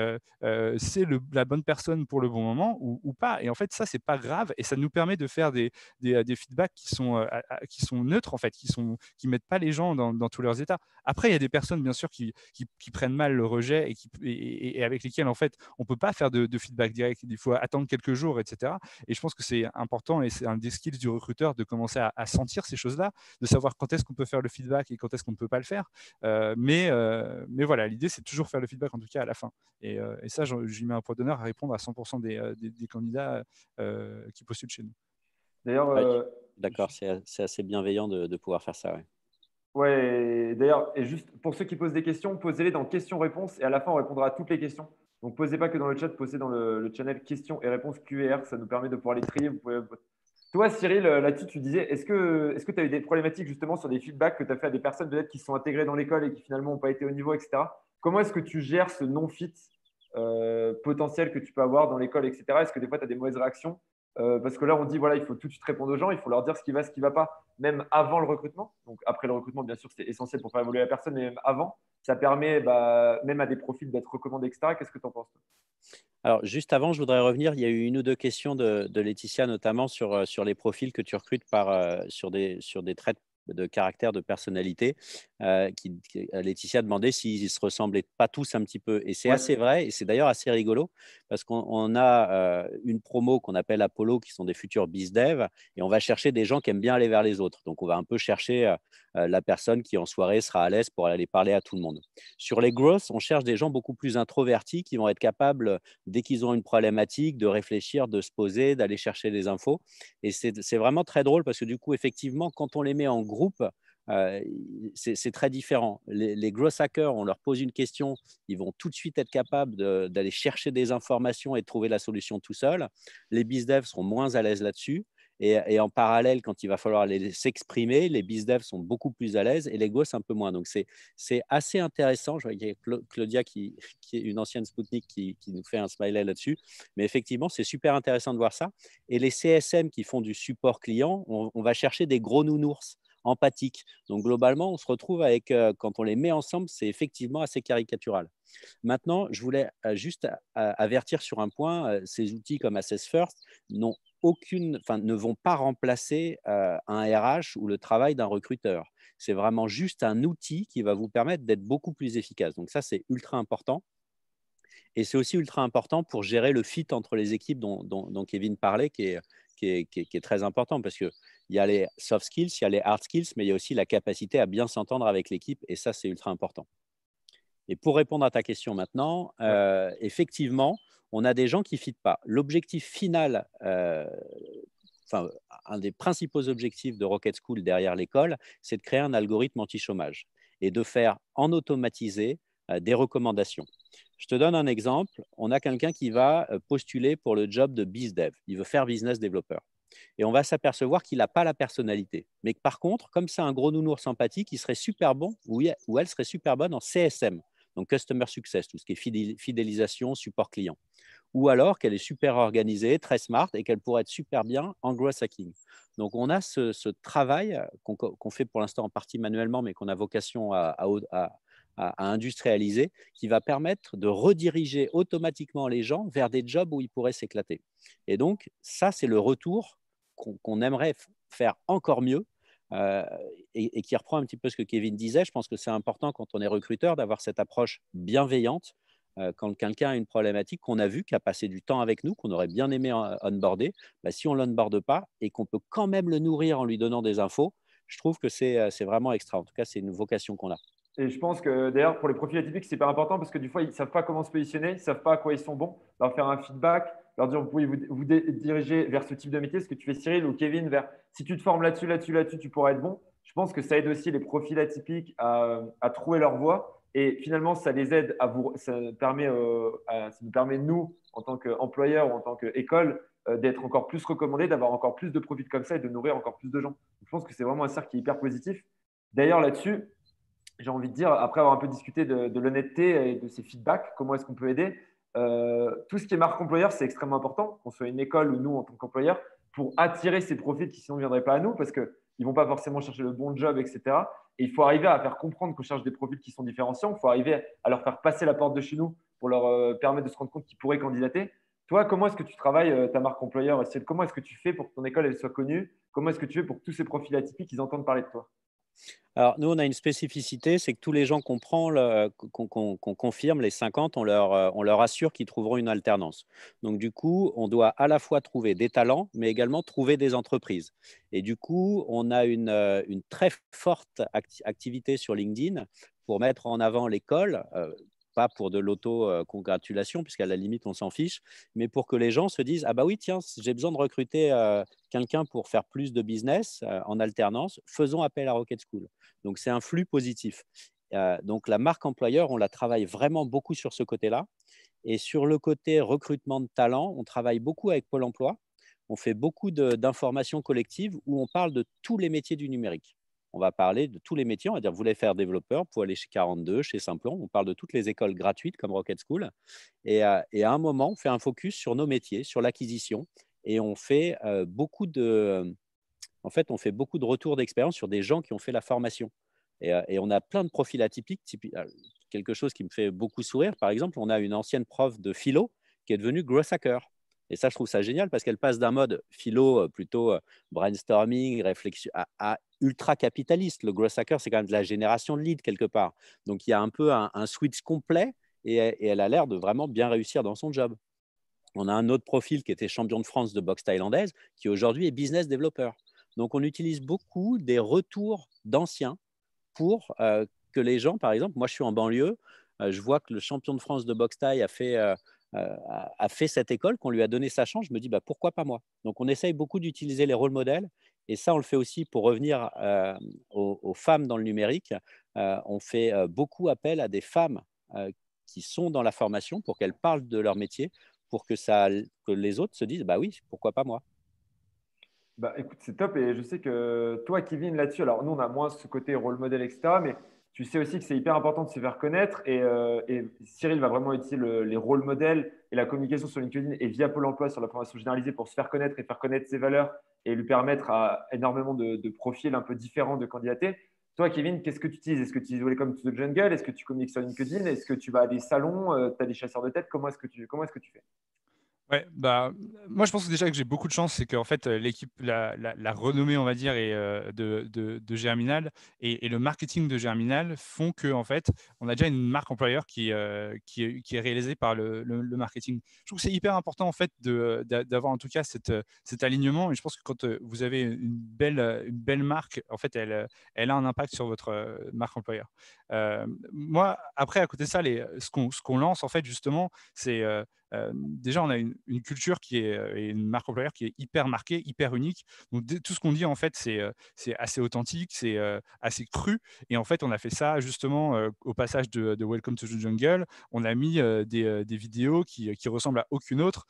c'est la bonne personne pour le bon moment ou, pas? Et en fait, ça c'est pas grave et ça nous permet de faire des, des, feedbacks qui sont qui sont neutres en fait, qui sont qui mettent pas les gens dans, dans tous leurs états. Après, il y a des personnes, bien sûr, qui, qui, prennent mal le rejet et, qui, et, avec lesquelles, en fait, on ne peut pas faire de, feedback direct. Il faut attendre quelques jours, etc. Et je pense que c'est important et c'est un des skills du recruteur de commencer à, sentir ces choses-là, de savoir quand est-ce qu'on peut faire le feedback et quand est-ce qu'on ne peut pas le faire. Euh, mais, euh, mais voilà, l'idée, c'est toujours faire le feedback, en tout cas, à la fin. Et, euh, ça, j'y mets un point d'honneur à répondre à 100% des, des, candidats qui postulent chez nous. D'ailleurs, D'accord, c'est assez bienveillant de, de pouvoir faire ça. Ouais. Ouais, d'ailleurs, et juste pour ceux qui posent des questions, posez-les dans questions-réponses et à la fin, on répondra à toutes les questions. Donc, posez pas que dans le chat, posez dans le, channel questions et réponses QR. Ça nous permet de pouvoir les trier. Vous pouvez... Toi, Cyril, là-dessus, tu disais, est-ce que tu as eu des problématiques justement sur des feedbacks que tu as fait à des personnes peut-être qui sont intégrées dans l'école et qui finalement n'ont pas été au niveau, etc. Comment est-ce que tu gères ce non-fit euh, potentiel que tu peux avoir dans l'école, etc. Est-ce que des fois, tu as des mauvaises réactions? Euh, parce que là, on dit, voilà, il faut tout de suite répondre aux gens, il faut leur dire ce qui va, ce qui ne va pas, même avant le recrutement. Donc, après le recrutement, bien sûr, c'est essentiel pour faire évoluer la personne, mais même avant, ça permet bah, même à des profils d'être recommandés, etc. Qu'est-ce que tu en penses alors, juste avant, je voudrais revenir. Il y a eu une ou deux questions de, Laetitia, notamment sur, euh, sur les profils que tu recrutes par, euh, sur, des, sur des traits de caractère, de personnalité. qui, Laetitia demandait s'ils ne se ressemblaient pas tous un petit peu. Et c'est assez vrai, et c'est d'ailleurs assez rigolo, parce qu'on a une promo qu'on appelle Apollo, qui sont des futurs dev et on va chercher des gens qui aiment bien aller vers les autres. Donc, on va un peu chercher la personne qui, en soirée, sera à l'aise pour aller parler à tout le monde. Sur les growth, on cherche des gens beaucoup plus introvertis qui vont être capables, dès qu'ils ont une problématique, de réfléchir, de se poser, d'aller chercher des infos. Et c'est vraiment très drôle parce que du coup, effectivement, quand on les met en groupe, euh, c'est très différent. Les, les, growth hackers, on leur pose une question, ils vont tout de suite être capables d'aller chercher des informations et de trouver la solution tout seul. Les devs seront moins à l'aise là-dessus. Et, en parallèle, quand il va falloir s'exprimer, les devs sont beaucoup plus à l'aise et les gosses un peu moins. Donc, c'est assez intéressant. Je vois qu'il y a Claudia, qui, *laughs* qui, est une ancienne Spoutnik, qui, qui nous fait un smiley là-dessus. Mais effectivement, c'est super intéressant de voir ça. Et les CSM qui font du support client, on, on va chercher des gros nounours empathiques. Donc, globalement, on se retrouve avec, euh, quand on les met ensemble, c'est effectivement assez caricatural. Maintenant, je voulais euh, juste avertir sur un point, euh, ces outils comme Assess First n'ont aucune, enfin, ne vont pas remplacer euh, un RH ou le travail d'un recruteur. C'est vraiment juste un outil qui va vous permettre d'être beaucoup plus efficace. Donc ça, c'est ultra important. Et c'est aussi ultra important pour gérer le fit entre les équipes dont, Kevin parlait, qui est, qui est, très important parce qu'il y a les soft skills, il y a les hard skills, mais il y a aussi la capacité à bien s'entendre avec l'équipe. Et ça, c'est ultra important. Et pour répondre à ta question maintenant, euh, effectivement, on a des gens qui ne fitent pas. L'objectif final, euh, enfin, un des principaux objectifs de Rocket School derrière l'école, c'est de créer un algorithme anti-chômage et de faire en automatisé euh, des recommandations. Je te donne un exemple. On a quelqu'un qui va postuler pour le job de BizDev. Il veut faire business developer. Et on va s'apercevoir qu'il n'a pas la personnalité. Mais par contre, comme c'est un gros nounours sympathique, il serait super bon ou elle serait super bonne en CSM, donc Customer Success, tout ce qui est fidélisation, support client ou alors qu'elle est super organisée, très smart et qu'elle pourrait être super bien en growth hacking. Donc, on a ce, travail qu'on fait pour l'instant en partie manuellement, mais qu'on a vocation à, industrialiser, qui va permettre de rediriger automatiquement les gens vers des jobs où ils pourraient s'éclater. Et donc, ça, c'est le retour qu'on aimerait faire encore mieux euh, et, qui reprend un petit peu ce que Kevin disait. Je pense que c'est important quand on est recruteur d'avoir cette approche bienveillante euh, quand quelqu'un a une problématique qu'on a vu, qui a passé du temps avec nous, qu'on aurait bien aimé onboarder, bah, si on ne l'onboarde pas et qu'on peut quand même le nourrir en lui donnant des infos, je trouve que c'est vraiment extra. En tout cas, c'est une vocation qu'on a. Et je pense que d'ailleurs, pour les profils atypiques, c'est hyper important parce que du fois, ils ne savent pas comment se positionner, ils ne savent pas à quoi ils sont bons. Leur faire un feedback, leur dire vous pouvez vous, diriger vers ce type de métier, ce que tu fais Cyril ou Kevin, vers si tu te formes là-dessus, là-dessus, là-dessus, tu pourras être bon. Je pense que ça aide aussi les profils atypiques à, trouver leur voie et finalement, ça les aide à vous, ça permet, euh, ça nous permet, nous, en tant qu'employeur ou en tant qu'école, euh, d'être encore plus recommandés, d'avoir encore plus de profits comme ça et de nourrir encore plus de gens. Je pense que c'est vraiment un cercle qui est hyper positif. D'ailleurs, là-dessus, j'ai envie de dire, après avoir un peu discuté de, l'honnêteté et de ces feedbacks, comment est-ce qu'on peut aider euh, Tout ce qui est marque employeur, c'est extrêmement important, qu'on soit une école ou nous en tant qu'employeur, pour attirer ces profits qui sinon ne viendraient pas à nous, parce qu'ils ne vont pas forcément chercher le bon job, etc. Et il faut arriver à faire comprendre qu'on cherche des profils qui sont différenciants. Il faut arriver à leur faire passer la porte de chez nous pour leur euh, permettre de se rendre compte qu'ils pourraient candidater. Toi, comment est-ce que tu travailles euh, ta marque employeur Comment est-ce que tu fais pour que ton école elle soit connue? Comment est-ce que tu fais pour que tous ces profils atypiques ils entendent parler de toi? Alors, nous, on a une spécificité, c'est que tous les gens qu'on prend, qu'on confirme, les 50, on leur, euh, on leur assure qu'ils trouveront une alternance. Donc, du coup, on doit à la fois trouver des talents, mais également trouver des entreprises. Et du coup, on a une, euh, très forte activité sur LinkedIn pour mettre en avant l'école. Euh, pas pour de l'auto-congratulation, puisqu'à la limite, on s'en fiche, mais pour que les gens se disent Ah, bah oui, tiens, j'ai besoin de recruter euh, quelqu'un pour faire plus de business euh, en alternance, faisons appel à Rocket School. Donc, c'est un flux positif. Euh, donc, la marque employeur, on la travaille vraiment beaucoup sur ce côté-là. Et sur le côté recrutement de talent, on travaille beaucoup avec Pôle emploi. On fait beaucoup d'informations collectives où on parle de tous les métiers du numérique on va parler de tous les métiers. On va dire, vous voulez faire développeur, pour aller chez 42, chez Simplon. On parle de toutes les écoles gratuites comme Rocket School. Et, euh, à un moment, on fait un focus sur nos métiers, sur l'acquisition. Et on fait euh, beaucoup de, en fait, on fait beaucoup de retours d'expérience sur des gens qui ont fait la formation. Et, euh, on a plein de profils atypiques. quelque chose qui me fait beaucoup sourire, par exemple, on a une ancienne prof de philo qui est devenue growth hacker. Et ça, je trouve ça génial parce qu'elle passe d'un mode philo plutôt brainstorming, réflexion, à, ultra capitaliste. Le growth hacker, c'est quand même de la génération de leads quelque part. Donc, il y a un peu un, switch complet et, elle a l'air de vraiment bien réussir dans son job. On a un autre profil qui était champion de France de boxe thaïlandaise, qui aujourd'hui est business developer. Donc, on utilise beaucoup des retours d'anciens pour euh, que les gens, par exemple, moi je suis en banlieue, euh, je vois que le champion de France de boxe thaï a fait, euh, a fait cette école, qu'on lui a donné sa chance, je me dis bah, pourquoi pas moi? Donc, on essaye beaucoup d'utiliser les rôles modèles. Et ça, on le fait aussi pour revenir aux, aux, femmes dans le numérique. on fait beaucoup appel à des femmes qui sont dans la formation pour qu'elles parlent de leur métier, pour que, ça, que les autres se disent bah oui, pourquoi pas moi? Bah, écoute, c'est top. Et je sais que toi, Kevin, là-dessus, alors nous, on a moins ce côté rôle modèle, etc. Mais tu sais aussi que c'est hyper important de se faire connaître. Et, euh, Cyril va vraiment utiliser les rôles modèles et la communication sur LinkedIn et via Pôle emploi sur la formation généralisée pour se faire connaître et faire connaître ses valeurs et lui permettre à énormément de, profils un peu différents de candidater. Toi, Kevin, qu'est-ce que tu utilises? Est-ce que tu utilises Welcome to the Jungle? Est-ce que tu communiques sur LinkedIn? Est-ce que tu vas à des salons? Euh, Tu as des chasseurs de tête? Comment est-ce que, tu, comment est-ce que tu fais? Ouais, bah, moi je pense déjà que j'ai beaucoup de chance, c'est qu'en fait l'équipe, la, renommée, on va dire, et, euh, de, de, Germinal et, le marketing de Germinal font que en fait, on a déjà une marque employeur qui, euh, qui, est, réalisée par le, le, marketing. Je trouve que c'est hyper important en fait d'avoir en tout cas cette, cet alignement. Et je pense que quand euh, vous avez une belle, une belle marque, en fait, elle, elle a un impact sur votre marque employeur. moi, après, à côté de ça, les, ce qu'on lance en fait justement, c'est déjà, on a une, culture qui est et une marque employeur qui est hyper marquée, hyper unique. Donc, tout ce qu'on dit, en fait, c'est assez authentique, c'est assez cru. Et en fait, on a fait ça justement au passage de, Welcome to the Jungle. On a mis des, vidéos qui, ressemblent à aucune autre.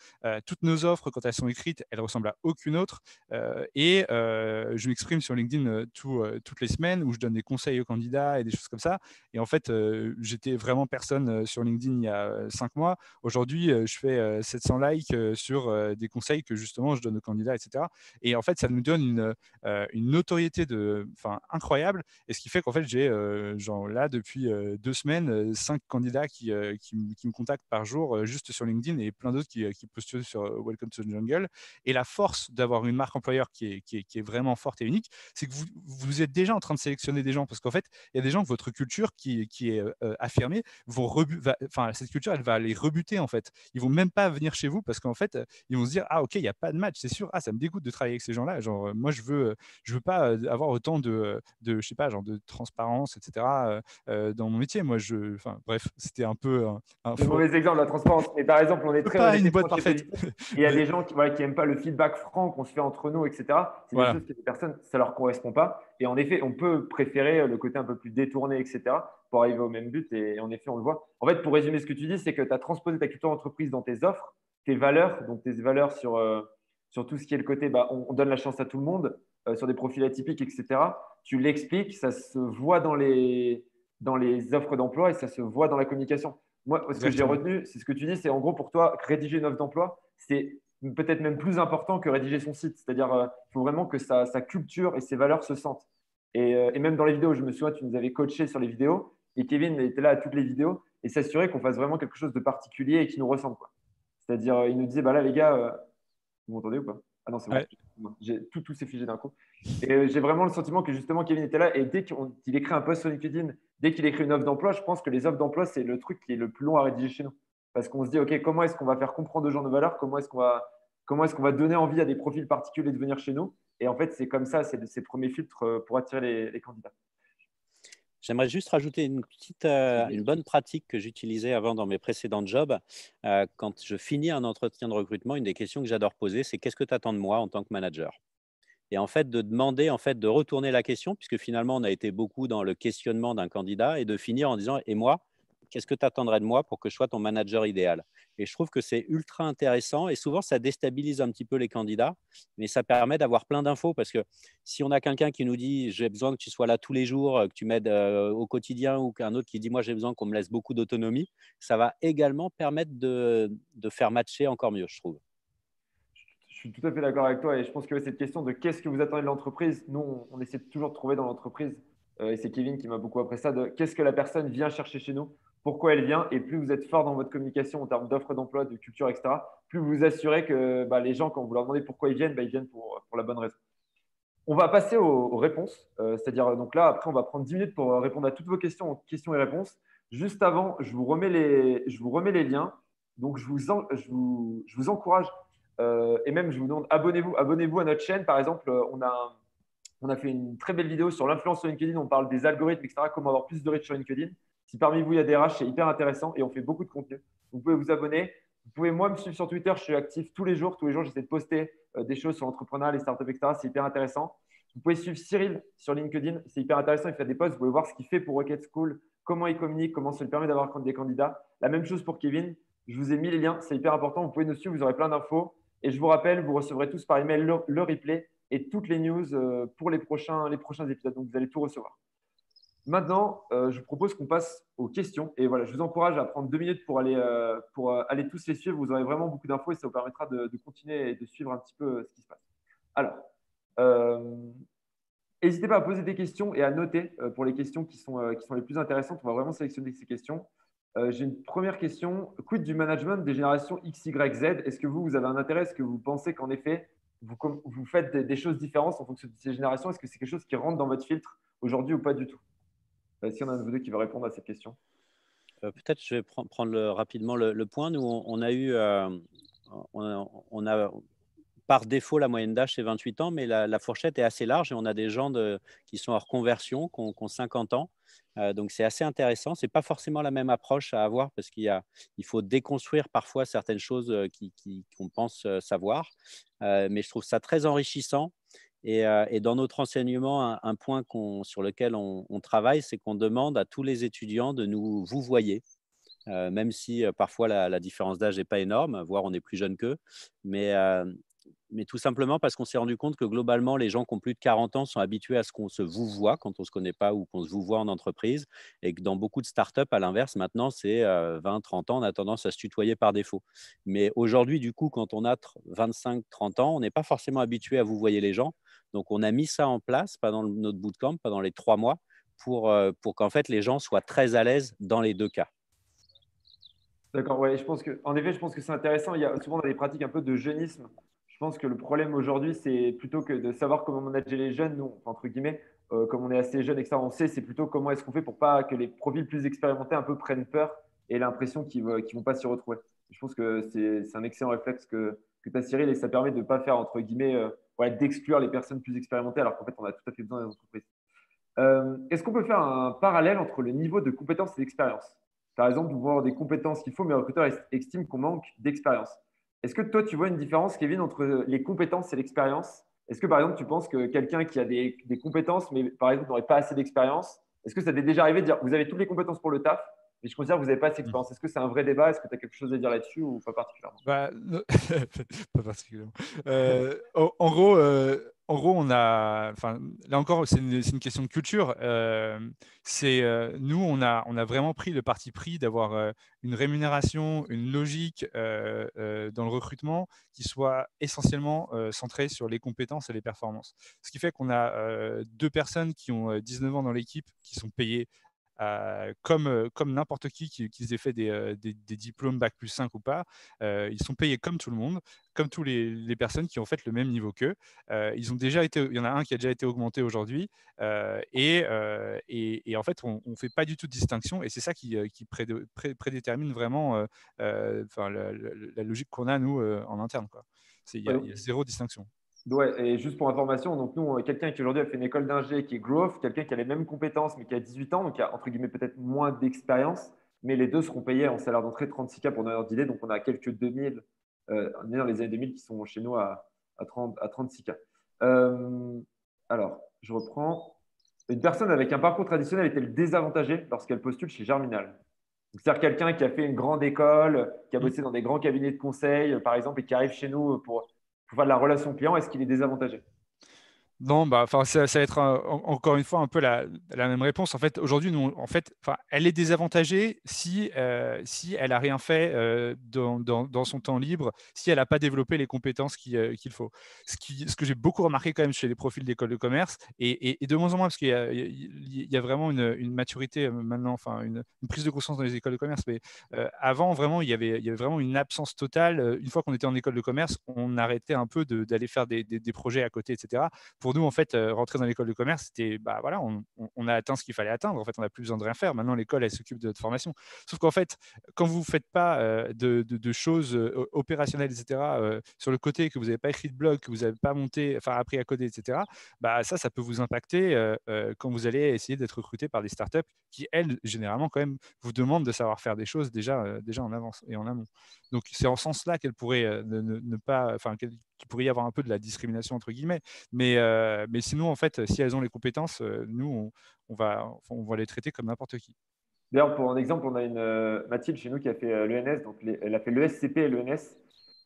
toutes nos offres, quand elles sont écrites, elles ressemblent à aucune autre. et je m'exprime sur LinkedIn tout, toutes les semaines où je donne des conseils aux candidats et des choses comme ça. Et en fait, j'étais vraiment personne sur LinkedIn il y a cinq mois. Aujourd'hui, je fais 700 likes sur des conseils que justement je donne aux candidats, etc. Et en fait, ça nous donne une, une notoriété de, incroyable. Et ce qui fait qu'en fait, j'ai genre là depuis deux semaines cinq candidats qui, qui, me contactent par jour juste sur LinkedIn et plein d'autres qui, qui, postulent sur Welcome to the Jungle. Et la force d'avoir une marque employeur qui est, qui est, vraiment forte et unique, c'est que vous, vous, êtes déjà en train de sélectionner des gens parce qu'en fait, il y a des gens que votre culture qui, qui est affirmée, vont enfin, cette culture, elle va les rebuter en fait vont même pas venir chez vous parce qu'en fait, ils vont se dire ah ok, il n'y a pas de match, c'est sûr. Ah ça me dégoûte de travailler avec ces gens-là. Genre euh, moi je veux, je veux pas euh, avoir autant de, de je sais pas, genre de transparence, etc. Euh, dans mon métier. Moi je, enfin bref, c'était un peu un, mauvais exemple la transparence. Mais par exemple, on est très pas une boîte parfaite. *laughs* Il y a des gens qui voilà, qui aiment pas le feedback franc qu'on se fait entre nous, etc. C'est des choses que les personnes ça leur correspond pas. Et en effet, on peut préférer le côté un peu plus détourné, etc pour arriver au même but. Et en effet, on le voit. En fait, pour résumer ce que tu dis, c'est que tu as transposé ta culture d'entreprise dans tes offres, tes valeurs, donc tes valeurs sur, euh, sur tout ce qui est le côté, bah, on, donne la chance à tout le monde, euh, sur des profils atypiques, etc. Tu l'expliques, ça se voit dans les, dans les offres d'emploi et ça se voit dans la communication. Moi, ce que j'ai retenu, c'est ce que tu dis, c'est en gros pour toi, rédiger une offre d'emploi, c'est peut-être même plus important que rédiger son site. C'est-à-dire, il euh, faut vraiment que sa, sa, culture et ses valeurs se sentent. Et, et, même dans les vidéos, je me souviens, tu nous avais coaché sur les vidéos. Et Kevin était là à toutes les vidéos et s'assurer qu'on fasse vraiment quelque chose de particulier et qui nous ressemble. C'est-à-dire, euh, il nous disait, bah là, les gars, euh, vous m'entendez ou pas? Ah non, c'est bon. Tout, tout s'est figé d'un coup. Et euh, j'ai vraiment le sentiment que justement, Kevin était là. Et dès qu'il écrit un post sur LinkedIn, dès qu'il écrit une offre d'emploi, je pense que les offres d'emploi, c'est le truc qui est le plus long à rédiger chez nous. Parce qu'on se dit, OK, comment est-ce qu'on va faire comprendre aux gens nos valeurs? Comment est-ce qu'on va, comment est qu'on va donner envie à des profils particuliers de venir chez nous? Et en fait, c'est comme ça, c'est ces premiers filtres pour attirer les candidats. J'aimerais juste rajouter une petite, euh, une bonne pratique que j'utilisais avant dans mes précédents jobs. Euh, quand je finis un entretien de recrutement, une des questions que j'adore poser, c'est qu'est-ce que tu attends de moi en tant que manager? Et en fait, de demander, en fait, de retourner la question, puisque finalement, on a été beaucoup dans le questionnement d'un candidat, et de finir en disant, et moi, qu'est-ce que tu attendrais de moi pour que je sois ton manager idéal? Et je trouve que c'est ultra intéressant et souvent ça déstabilise un petit peu les candidats, mais ça permet d'avoir plein d'infos parce que si on a quelqu'un qui nous dit j'ai besoin que tu sois là tous les jours, que tu m'aides euh, au quotidien ou qu'un autre qui dit moi j'ai besoin qu'on me laisse beaucoup d'autonomie, ça va également permettre de, faire matcher encore mieux, je trouve. Je suis tout à fait d'accord avec toi et je pense que cette question de qu'est-ce que vous attendez de l'entreprise, nous, on essaie toujours de trouver dans l'entreprise, euh, et c'est Kevin qui m'a beaucoup appris ça, de qu'est-ce que la personne vient chercher chez nous? Pourquoi elle vient. Et plus vous êtes fort dans votre communication en termes d'offres d'emploi, de culture, etc., plus vous vous assurez que bah, les gens, quand vous leur demandez pourquoi ils viennent, bah, ils viennent pour, la bonne raison. On va passer aux, réponses. Euh, c'est-à-dire, donc là, après, on va prendre 10 minutes pour répondre à toutes vos questions questions et réponses. Juste avant, je vous remets les, je vous remets les liens. Donc, je vous, je vous, je vous encourage euh, et même, je vous demande, abonnez-vous abonnez-vous à notre chaîne. Par exemple, on a, on a fait une très belle vidéo sur l'influence sur LinkedIn. On parle des algorithmes, etc., comment avoir plus de reach sur LinkedIn. Si parmi vous, il y a des RH, c'est hyper intéressant et on fait beaucoup de contenu. Vous pouvez vous abonner. Vous pouvez, moi, me suivre sur Twitter. Je suis actif tous les jours. Tous les jours, j'essaie de poster euh, des choses sur l'entrepreneuriat, les startups, etc. C'est hyper intéressant. Vous pouvez suivre Cyril sur LinkedIn. C'est hyper intéressant. Il fait des posts. Vous pouvez voir ce qu'il fait pour Rocket School, comment il communique, comment ça lui permet d'avoir des candidats. La même chose pour Kevin. Je vous ai mis les liens. C'est hyper important. Vous pouvez nous suivre. Vous aurez plein d'infos. Et je vous rappelle, vous recevrez tous par email le, le replay et toutes les news euh, pour les prochains, les prochains épisodes. Donc, vous allez tout recevoir. Maintenant, euh, je propose qu'on passe aux questions. Et voilà, je vous encourage à prendre deux minutes pour aller, euh, pour, euh, aller tous les suivre. Vous aurez vraiment beaucoup d'infos et ça vous permettra de, continuer et de suivre un petit peu ce qui se passe. Alors, n'hésitez pas à poser des questions et à noter pour les questions qui sont, qui sont les plus intéressantes. On va vraiment sélectionner ces questions. J'ai une première question. Quid du management des générations X, Y, Z? Est-ce que vous, vous avez un intérêt? Est-ce que vous pensez qu'en effet, vous, vous faites des choses différentes en fonction de ces générations? Est-ce que c'est quelque chose qui rentre dans votre filtre aujourd'hui ou pas du tout? Est-ce qu'il y en a un de vous deux qui va répondre à cette question euh, Peut-être je vais prendre rapidement le, point. Nous, on, a eu, euh, on, a, par défaut, la moyenne d'âge, c'est 28 ans, mais la, fourchette est assez large et on a des gens qui sont hors conversion, qui ont, 50 ans. Euh, donc, c'est assez intéressant. Ce n'est pas forcément la même approche à avoir parce qu'il il faut déconstruire parfois certaines choses qu'on pense savoir. mais je trouve ça très enrichissant et, dans notre enseignement, un, point sur lequel on, travaille, c'est qu'on demande à tous les étudiants de nous vous voyez, même si parfois la, différence d'âge n'est pas énorme, voire on est plus jeune qu'eux. Mais, tout simplement parce qu'on s'est rendu compte que globalement, les gens qui ont plus de 40 ans sont habitués à ce qu'on se vous voit quand on ne se connaît pas ou qu'on se vous voit en entreprise. Et que dans beaucoup de startups, à l'inverse, maintenant, c'est 20, 30 ans, on a tendance à se tutoyer par défaut. Mais aujourd'hui, du coup, quand on a 25, 30 ans, on n'est pas forcément habitué à vous voyer les gens. Donc, on a mis ça en place pendant notre bootcamp, pendant les trois mois, pour, pour qu'en fait, les gens soient très à l'aise dans les deux cas. D'accord, ouais, je pense que, en effet, je pense que c'est intéressant. Il y a souvent des pratiques un peu de jeunisme je pense que le problème aujourd'hui, c'est plutôt que de savoir comment manager les jeunes, nous, entre guillemets, euh, comme on est assez jeunes, etc., on sait, c'est plutôt comment est-ce qu'on fait pour pas que les profils plus expérimentés un peu prennent peur et l'impression qu'ils ne vont pas s'y retrouver. Je pense que c'est un excellent réflexe que, que tu as, Cyril, et ça permet de ne pas faire, entre guillemets, euh, d'exclure les personnes plus expérimentées, alors qu'en fait, on a tout à fait besoin des entreprises. Euh, est-ce qu'on peut faire un parallèle entre le niveau de compétences et d'expérience Par exemple, vous voir des compétences qu'il faut, mais le recruteur estime qu'on manque d'expérience? Est-ce que toi, tu vois une différence, Kevin, entre les compétences et l'expérience? Est-ce que, par exemple, tu penses que quelqu'un qui a des, compétences, mais par exemple, n'aurait pas assez d'expérience, est-ce que ça t'est déjà arrivé de dire, vous avez toutes les compétences pour le taf, mais je considère que vous n'avez pas assez d'expérience. Est-ce que c'est un vrai débat? Est-ce que tu as quelque chose à dire là-dessus ou pas particulièrement? Bah, *laughs* Pas particulièrement. Euh, en, gros, euh, en gros, on a, enfin, là encore, c'est une, question de culture. Euh, c'est nous, on a, on a vraiment pris le parti pris d'avoir une rémunération, une logique dans le recrutement qui soit essentiellement centrée sur les compétences et les performances. Ce qui fait qu'on a deux personnes qui ont 19 ans dans l'équipe qui sont payées euh, comme, euh, comme n'importe qui qui, qui ait fait des, euh, des, diplômes Bac plus 5 ou pas, ils sont payés comme tout le monde, comme toutes les, personnes qui ont fait le même niveau qu'eux. ils ont déjà été, il y en a un qui a déjà été augmenté aujourd'hui, et, et, et, en fait, on ne fait pas du tout de distinction, et c'est ça qui, qui prédétermine vraiment enfin, la, la, logique qu'on a, nous, en interne. Il y, y, a zéro distinction. Ouais, et juste pour information, donc nous, quelqu'un qui aujourd'hui a fait une école d'ingé qui est growth, quelqu'un qui a les mêmes compétences mais qui a 18 ans, donc qui a entre guillemets peut-être moins d'expérience, mais les deux seront payés en salaire d'entrée 36K pour notre d'idée. Donc on a quelques 2000, euh, dans les années 2000 qui sont chez nous à, à, 30, à 36K. Euh, alors, je reprends. Une personne avec un parcours traditionnel est-elle désavantagée lorsqu'elle postule chez Germinal? C'est-à-dire quelqu'un qui a fait une grande école, qui a bossé dans des grands cabinets de conseil, par exemple, et qui arrive chez nous pour pour faire la relation client, est-ce qu'il est désavantagé? Non, bah, ça, va être encore une fois un peu la, même réponse. En fait, aujourd'hui, en fait, elle est désavantagée si, euh, si elle n'a rien fait euh, dans, son temps libre, si elle n'a pas développé les compétences euh, qu'il faut. Ce, qui, ce que j'ai beaucoup remarqué quand même chez les profils d'école de commerce, et, de moins en moins, parce qu'il y, a vraiment une, maturité maintenant, enfin, une, prise de conscience dans les écoles de commerce. Mais avant, vraiment, il y, avait, il y avait vraiment une absence totale. Une fois qu'on était en école de commerce, on arrêtait un peu d'aller faire des, des, projets à côté, etc. pour nous, en fait, euh, rentrer dans l'école de commerce, c'était, bah voilà, on, a atteint ce qu'il fallait atteindre. En fait, on n'a plus besoin de rien faire. Maintenant, l'école, elle s'occupe de notre formation. Sauf qu'en fait, quand vous ne faites pas euh, de, choses euh, opérationnelles, etc., sur le côté, que vous n'avez pas écrit de blog, que vous n'avez pas monté, enfin appris à coder, etc., bah ça, ça peut vous impacter quand vous allez essayer d'être recruté par des startups qui, elles, généralement, quand même, vous demandent de savoir faire des choses déjà, déjà en avance et en amont. Donc, c'est en ce sens-là qu'elle pourrait ne, pas, enfin, qu'il pourrait y avoir un peu de la discrimination entre guillemets, mais euh, mais sinon, en fait, si elles ont les compétences, euh, nous, on, va, on va les traiter comme n'importe qui. D'ailleurs, pour un exemple, on a une euh, Mathilde chez nous qui a fait l'ENS, donc elle a fait l'ESCP et l'ENS,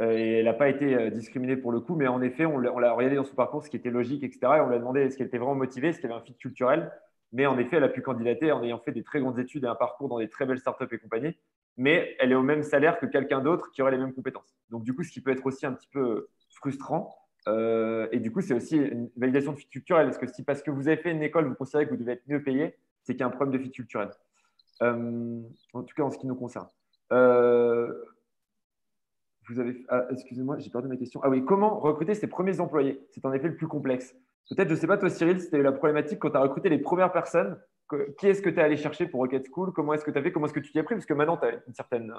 et elle n'a pas été discriminée pour le coup, mais en effet, on l'a regardé dans son parcours, ce qui était logique, etc. Et on lui a demandé est-ce qu'elle était vraiment motivée, est-ce qu'elle avait un fit culturel. Mais en effet, elle a pu candidater en ayant fait des très grandes études et un parcours dans des très belles startups et compagnie. Mais elle est au même salaire que quelqu'un d'autre qui aurait les mêmes compétences. Donc, du coup, ce qui peut être aussi un petit peu frustrant, euh, et du coup, c'est aussi une validation de fit culturel. Parce que si parce que vous avez fait une école, vous considérez que vous devez être mieux payé, c'est qu'il y a un problème de fit culturel. Euh, en tout cas, en ce qui nous concerne. Euh, vous avez, ah, excusez-moi, j'ai perdu ma question. Ah oui, comment recruter ses premiers employés? C'est en effet le plus complexe. Peut-être, je ne sais pas, toi, Cyril, c'était la problématique quand tu as recruté les premières personnes. qui est-ce que tu es allé chercher pour Rocket School? Comment est-ce que tu as fait? Comment est-ce que tu t'y as pris? Parce que maintenant, tu as une certaine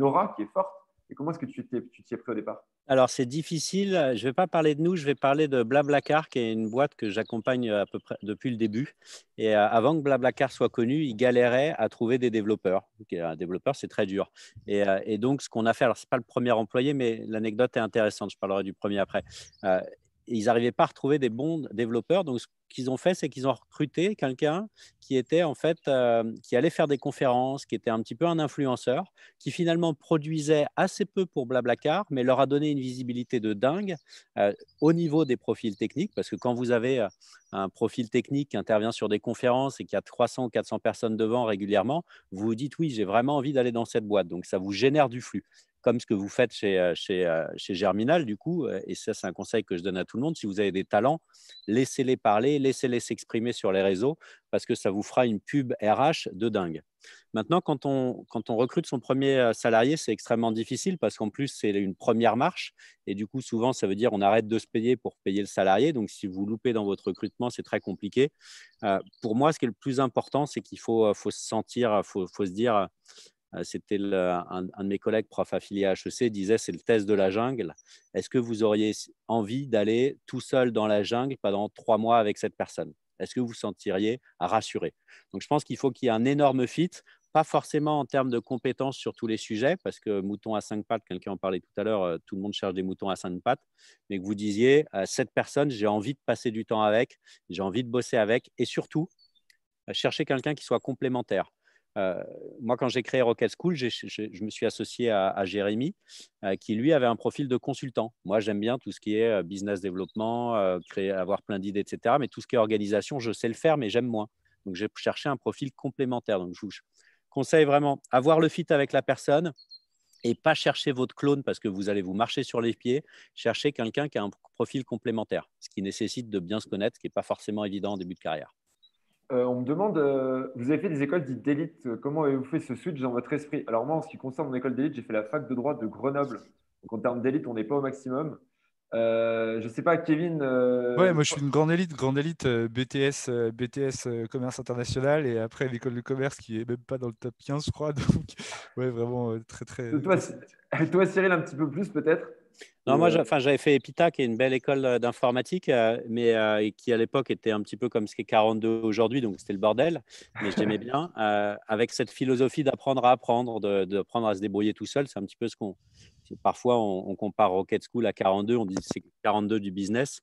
aura qui est forte. Et comment est-ce que tu t'y es pris au départ? Alors, c'est difficile. Je ne vais pas parler de nous, je vais parler de Blablacar, qui est une boîte que j'accompagne à peu près depuis le début. Et euh, avant que Blablacar soit connu, ils galéraient à trouver des développeurs. Un développeur, c'est très dur. Et, euh, donc, ce qu'on a fait, alors ce n'est pas le premier employé, mais l'anecdote est intéressante. Je parlerai du premier après. Euh, ils n'arrivaient pas à retrouver des bons développeurs. Donc, qu'ils ont fait, c'est qu'ils ont recruté quelqu'un qui était en fait, euh, qui allait faire des conférences, qui était un petit peu un influenceur, qui finalement produisait assez peu pour Blablacar, mais leur a donné une visibilité de dingue euh, au niveau des profils techniques, parce que quand vous avez euh, un profil technique qui intervient sur des conférences et qui a 300 ou 400 personnes devant régulièrement, vous vous dites oui, j'ai vraiment envie d'aller dans cette boîte. Donc, ça vous génère du flux comme ce que vous faites chez, chez, chez Germinal, du coup, et ça, c'est un conseil que je donne à tout le monde, si vous avez des talents, laissez-les parler, laissez-les s'exprimer sur les réseaux, parce que ça vous fera une pub RH de dingue. Maintenant, quand on, quand on recrute son premier salarié, c'est extrêmement difficile parce qu'en plus, c'est une première marche. Et du coup, souvent, ça veut dire on arrête de se payer pour payer le salarié. Donc, si vous loupez dans votre recrutement, c'est très compliqué. pour moi, ce qui est le plus important, c'est qu'il faut, faut se sentir, faut, faut, se dire euh, c'était un, de mes collègues prof affilié à HEC disait c'est le test de la jungle. Est-ce que vous auriez envie d'aller tout seul dans la jungle pendant trois mois avec cette personne? Est-ce que vous vous sentiriez rassuré? Donc je pense qu'il faut qu'il y ait un énorme fit, pas forcément en termes de compétences sur tous les sujets, parce que mouton à cinq pattes, quelqu'un en parlait tout à l'heure, euh, tout le monde cherche des moutons à cinq pattes, mais que vous disiez euh, cette personne, j'ai envie de passer du temps avec, j'ai envie de bosser avec, et surtout chercher quelqu'un qui soit complémentaire. Euh, moi, quand j'ai créé Rocket School, je me suis associé à, Jérémy, euh, qui lui avait un profil de consultant. Moi, j'aime bien tout ce qui est euh, business développement, créer, avoir plein d'idées, etc. Mais tout ce qui est organisation, je sais le faire, mais j'aime moins. Donc, j'ai cherché un profil complémentaire. Donc, je vous conseille vraiment avoir le fit avec la personne et pas chercher votre clone parce que vous allez vous marcher sur les pieds. Cherchez quelqu'un qui a un profil complémentaire, ce qui nécessite de bien se connaître, ce qui n'est pas forcément évident en début de carrière. Euh, on me demande, euh, vous avez fait des écoles dites d'élite, euh, comment avez-vous fait ce switch dans votre esprit? Alors moi, en ce qui concerne mon école d'élite, j'ai fait la fac de droit de Grenoble. Donc en termes d'élite, on n'est pas au maximum. je ne sais pas, Kevin. Ouais, moi je suis une grande élite, grande élite BTS, BTS commerce international et après l'école de commerce qui est même pas dans le top 15, je crois. *laughs* Donc ouais, vraiment très très. toi Cyril, un petit peu plus peut-être? Non, moi, j'avais fait EPITA, qui est une belle école euh, d'informatique, euh, mais euh, qui à l'époque était un petit peu comme ce qu'est 42 aujourd'hui, donc c'était le bordel, mais j'aimais bien, *laughs* avec cette philosophie d'apprendre à apprendre, d'apprendre à se débrouiller tout seul. C'est un petit peu ce qu'on. Parfois, on, compare Rocket School à 42, on dit c'est 42 du business.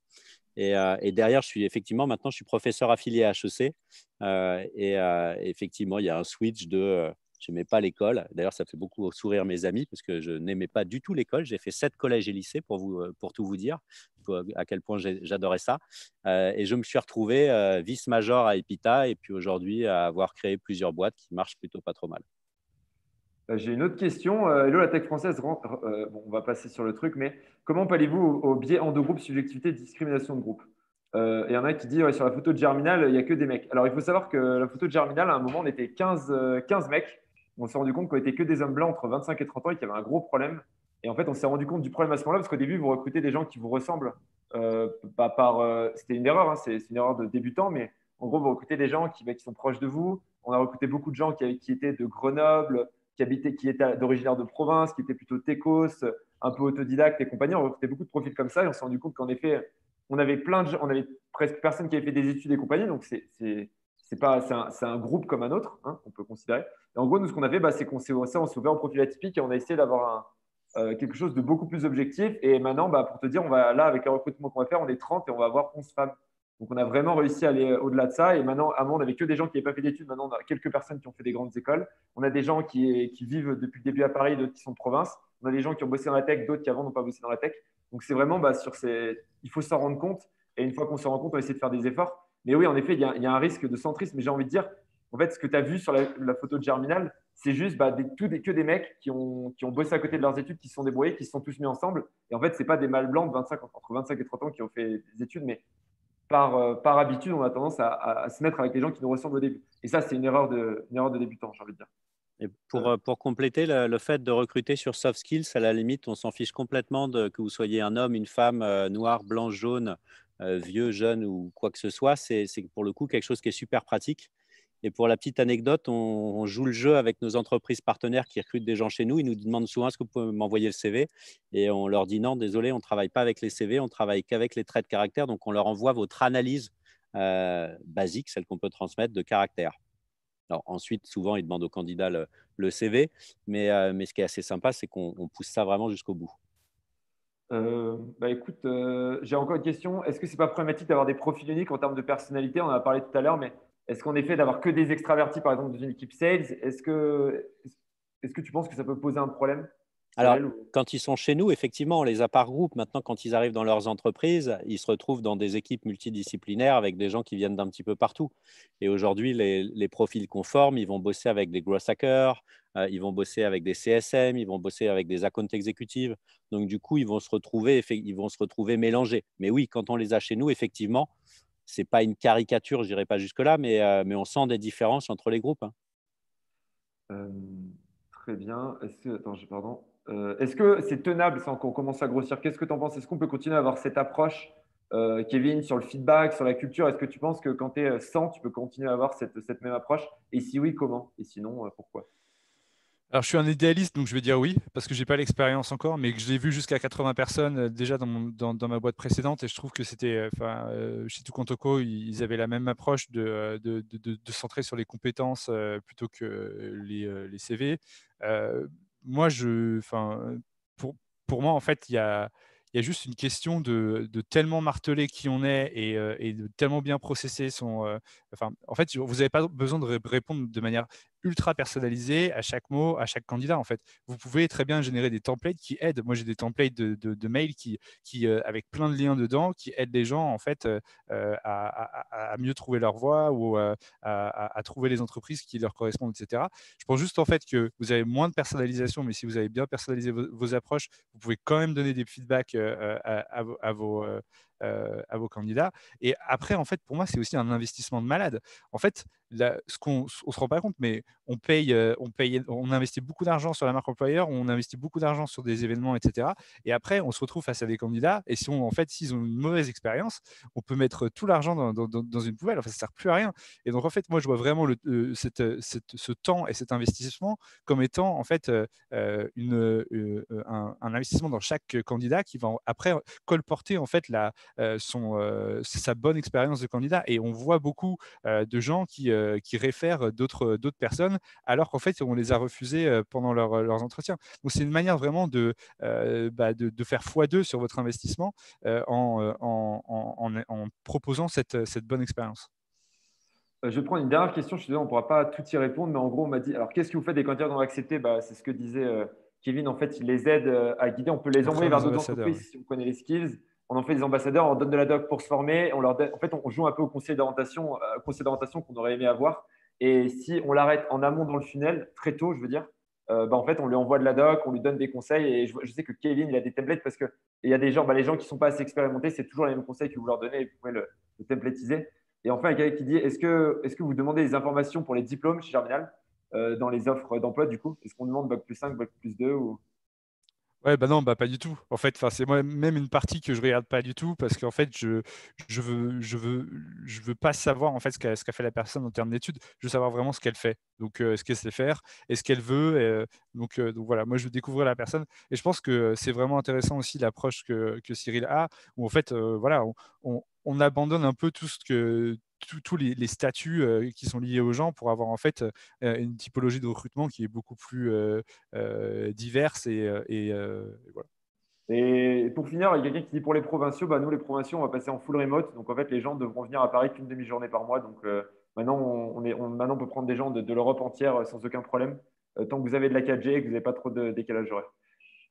Et, et, derrière, je suis effectivement, maintenant, je suis professeur affilié à HEC. et effectivement, il y a un switch de je n'aimais pas l'école. D'ailleurs, ça fait beaucoup sourire mes amis parce que je n'aimais pas du tout l'école. J'ai fait sept collèges et lycées pour, vous, euh, pour tout vous dire. à quel point j'adorais ça. et je me suis retrouvé vice-major à Epita et puis aujourd'hui à avoir créé plusieurs boîtes qui marchent plutôt pas trop mal. J'ai une autre question. Hello, la tech française. bon, on va passer sur le truc, mais comment parlez-vous au, biais endogroupe, subjectivité, discrimination de groupe? Euh, il y en a qui dit sur la photo de Germinal, il n'y a que des mecs. Alors il faut savoir que la photo de Germinal, à un moment, on était 15, 15 mecs. On s'est rendu compte qu'on était que des hommes blancs entre 25 et 30 ans et qu'il y avait un gros problème. Et en fait, on s'est rendu compte du problème à ce moment-là parce qu'au début, vous recrutez des gens qui vous ressemblent. Euh, par, euh, c'était une erreur, hein, c'est, une erreur de débutant, mais en gros, vous recrutez des gens qui, bah, sont proches de vous. On a recruté beaucoup de gens qui, étaient de Grenoble, qui habitaient, qui étaient d'originaire de province, qui étaient plutôt techos, un peu autodidactes et compagnie. On a recruté beaucoup de profils comme ça et on s'est rendu compte qu'en effet, on avait plein de, on avait presque personne qui avait fait des études et compagnie, donc c'est c'est pas c'est un, groupe comme un autre, hein, on peut considérer. Et en gros, nous ce qu'on avait, bah, c'est qu'on s'est ouvert en profil atypique et on a essayé d'avoir euh, quelque chose de beaucoup plus objectif. Et maintenant, bah, pour te dire, on va là avec le recrutement qu'on va faire, on est 30 et on va avoir 11 femmes. Donc on a vraiment réussi à aller au-delà de ça. Et maintenant, avant, on n'avait que des gens qui n'avaient pas fait d'études. Maintenant, on a quelques personnes qui ont fait des grandes écoles. On a des gens qui, qui vivent depuis le début à Paris, d'autres qui sont de province. On a des gens qui ont bossé dans la tech, d'autres qui avant n'ont pas bossé dans la tech. Donc c'est vraiment bah, sur ces. Il faut s'en rendre compte. Et une fois qu'on se rend compte, on va essayer de faire des efforts. Mais oui, en effet, il y, a, un risque de centrisme. Mais j'ai envie de dire, en fait, ce que tu as vu sur la, photo de Germinal, c'est juste bah, que des mecs qui ont, qui ont bossé à côté de leurs études, qui se sont débrouillés, qui se sont tous mis ensemble. Et en fait, ce pas des mâles blancs de 25, entre 25 et 30 ans qui ont fait des études, mais par, euh, par habitude, on a tendance à, se mettre avec des gens qui nous ressemblent au début. Et ça, c'est une erreur de, erreur de débutant, j'ai envie de dire. Et pour, euh, pour compléter, le, fait de recruter sur soft skills, à la limite, on s'en fiche complètement de que vous soyez un homme, une femme, euh, noir, blanc, jaune, vieux, jeune ou quoi que ce soit. C'est pour le coup quelque chose qui est super pratique. Et pour la petite anecdote, on, joue le jeu avec nos entreprises partenaires qui recrutent des gens chez nous. Ils nous demandent souvent est-ce que vous pouvez m'envoyer le CV Et on leur dit non, désolé, on ne travaille pas avec les CV, on travaille qu'avec les traits de caractère. Donc on leur envoie votre analyse euh, basique, celle qu'on peut transmettre de caractère. Ensuite, souvent, ils demandent au candidat le, CV, mais, euh, mais ce qui est assez sympa, c'est qu'on pousse ça vraiment jusqu'au bout. Euh, bah écoute, j'ai encore une question. Est-ce que c'est pas problématique d'avoir des profils uniques en termes de personnalité? On en a parlé tout à l'heure, mais est-ce qu'en effet, d'avoir que des extravertis, par exemple, dans une équipe sales, est-ce que, est-ce que tu penses que ça peut poser un problème alors, quand ils sont chez nous, effectivement, on les a par groupe. Maintenant, quand ils arrivent dans leurs entreprises, ils se retrouvent dans des équipes multidisciplinaires avec des gens qui viennent d'un petit peu partout. Et aujourd'hui, les, profils conformes, ils vont bosser avec des growth hackers, euh, ils vont bosser avec des CSM, ils vont bosser avec des account exécutives. Donc, du coup, ils vont se retrouver, ils vont se retrouver mélangés. Mais oui, quand on les a chez nous, effectivement, c'est pas une caricature, je dirais pas jusque-là, mais, euh, mais on sent des différences entre les groupes. Hein. Très bien. Est-ce que, attends, pardon. Euh, est-ce que c'est tenable sans qu'on commence à grossir Qu'est-ce que tu en penses? Est-ce qu'on peut continuer à avoir cette approche, euh, Kevin, sur le feedback, sur la culture? Est-ce que tu penses que quand tu es 100, tu peux continuer à avoir cette, même approche? Et si oui, comment? Et sinon, pourquoi? Alors, je suis un idéaliste, donc je vais dire oui, parce que je n'ai pas l'expérience encore, mais que je l'ai vu jusqu'à 80 personnes déjà dans, ma boîte précédente, et je trouve que c'était, enfin, chez Tukantoko, ils avaient la même approche de, de, centrer sur les compétences plutôt que les, les CV moi, je, enfin, pour, pour moi, en fait, il y a, y a juste une question de, de tellement marteler qui on est et, et de tellement bien processer son. enfin, en fait, vous n'avez pas besoin de répondre de manière ultra personnalisé à chaque mot, à chaque candidat. En fait, vous pouvez très bien générer des templates qui aident. Moi, j'ai des templates de, de, mails qui, qui euh, avec plein de liens dedans, qui aident les gens en fait euh, euh, à, mieux trouver leur voie ou à, trouver les entreprises qui leur correspondent, etc. Je pense juste en fait que vous avez moins de personnalisation, mais si vous avez bien personnalisé vos, approches, vous pouvez quand même donner des feedbacks à, vos, à vos candidats. Et après, en fait, pour moi, c'est aussi un investissement de malade. En fait, ce qu'on ne se rend pas compte, mais on paye, euh, on paye, on investit beaucoup d'argent sur la marque employeur, on investit beaucoup d'argent sur des événements, etc. Et après, on se retrouve face à des candidats. Et si on, en fait, s'ils ont une mauvaise expérience, on peut mettre tout l'argent dans, une poubelle. Enfin, ça sert plus à rien. Et donc, en fait, moi, je vois vraiment le, euh, ce temps et cet investissement comme étant en fait une, un, un, investissement dans chaque candidat qui va après colporter en fait la, euh, son, euh, sa bonne expérience de candidat. Et on voit beaucoup euh, de gens qui, qui réfèrent d'autres personnes alors qu'en fait, on les a refusés pendant leurs entretiens. Donc, c'est une manière vraiment de, bah, de, de, faire x2 sur votre investissement en, en, en, proposant cette, cette bonne expérience. Je vais prendre une dernière question. Je suis désolé, on ne pourra pas tout y répondre, mais en gros, on m'a dit alors, qu'est-ce que vous faites des candidats dont accepté? Bah, C'est ce que disait Kevin. En fait, il les aide à guider. On peut les envoyer vers d'autres entreprises si on connaît les skills on en fait des ambassadeurs, on donne de la doc pour se former. On en fait, on joue un peu au conseil d'orientation, euh, qu'on aurait aimé avoir. Et si on l'arrête en amont dans le funnel, très tôt, je veux dire, euh, bah, en fait, on lui envoie de la doc, on lui donne des conseils. Et je, sais que Kevin, il a des templates parce qu'il y a des gens, bah, les gens qui ne sont pas assez expérimentés, c'est toujours les mêmes conseils que vous leur donnez et vous pouvez le, le templatiser. Et enfin, il y a quelqu'un qui dit est-ce que, est que vous demandez des informations pour les diplômes chez Germinal euh, dans les offres d'emploi du coup? Est-ce qu'on demande Bac plus 5, Bac plus 2 ou... Ouais, bah non, bah pas du tout. En fait, c'est moi même une partie que je regarde pas du tout parce qu'en fait, je, je veux, je veux, je veux pas savoir en fait ce qu'a qu'a fait la personne en termes d'études. Je veux savoir vraiment ce qu'elle fait. Donc, euh, ce qu'elle sait faire? Et ce qu'elle veut? Euh, donc, euh, donc voilà, moi je veux découvrir la personne et je pense que c'est vraiment intéressant aussi l'approche que, que Cyril a où en fait, voilà, on abandonne un peu tous les, statuts euh, qui sont liés aux gens pour avoir en fait euh, une typologie de recrutement qui est beaucoup plus euh, diverse et, voilà. Et pour finir, il y a quelqu'un qui dit pour les provinciaux, bah nous les provinciaux, on va passer en full remote. Donc en fait, les gens devront venir à Paris qu'une demi-journée par mois. Donc maintenant, on, est, on, maintenant, on peut prendre des gens de, de l'Europe entière sans aucun problème, tant que vous avez de la 4G et que vous n'avez pas trop de décalage horaire.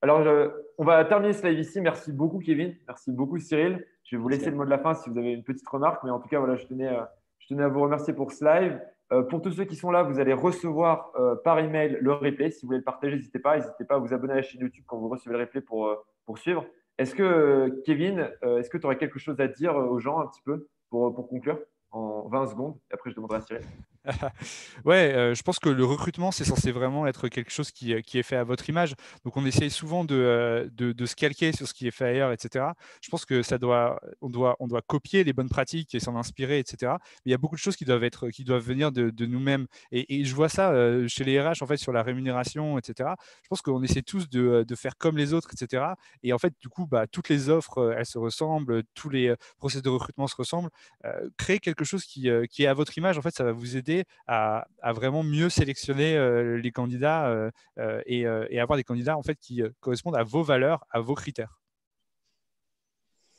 Alors, on va terminer ce live ici. Merci beaucoup, Kevin. Merci beaucoup, Cyril. Je vais vous laisser le mot de la fin si vous avez une petite remarque. Mais en tout cas, voilà, je tenais, euh, je tenais à vous remercier pour ce live. Euh, pour tous ceux qui sont là, vous allez recevoir euh, par email le replay. Si vous voulez le partager, n'hésitez pas. N'hésitez pas à vous abonner à la chaîne YouTube quand vous recevez le replay pour, pour suivre. Est-ce que, Kevin, est-ce que tu aurais quelque chose à dire aux gens un petit peu pour, pour conclure en 20 secondes? Après je demanderai à Cyril. *laughs* ouais, euh, je pense que le recrutement, c'est censé vraiment être quelque chose qui, euh, qui, est fait à votre image. Donc, on essaye souvent de, euh, de, se calquer sur ce qui est fait ailleurs, etc. Je pense que ça doit, on, doit, on doit copier les bonnes pratiques et s'en inspirer, etc. Mais il y a beaucoup de choses qui doivent, être, qui doivent venir de, nous-mêmes. Et, je vois ça chez les RH, en fait, sur la rémunération, etc. Je pense qu'on essaie tous de, faire comme les autres, etc. Et en fait, du coup, bah, toutes les offres, elles se ressemblent, tous les processus de recrutement se ressemblent. créer quelque chose qui, qui est à votre image, en fait, ça va vous aider à, vraiment mieux sélectionner euh, les candidats euh, euh, et, avoir des candidats en fait qui correspondent à vos valeurs, à vos critères.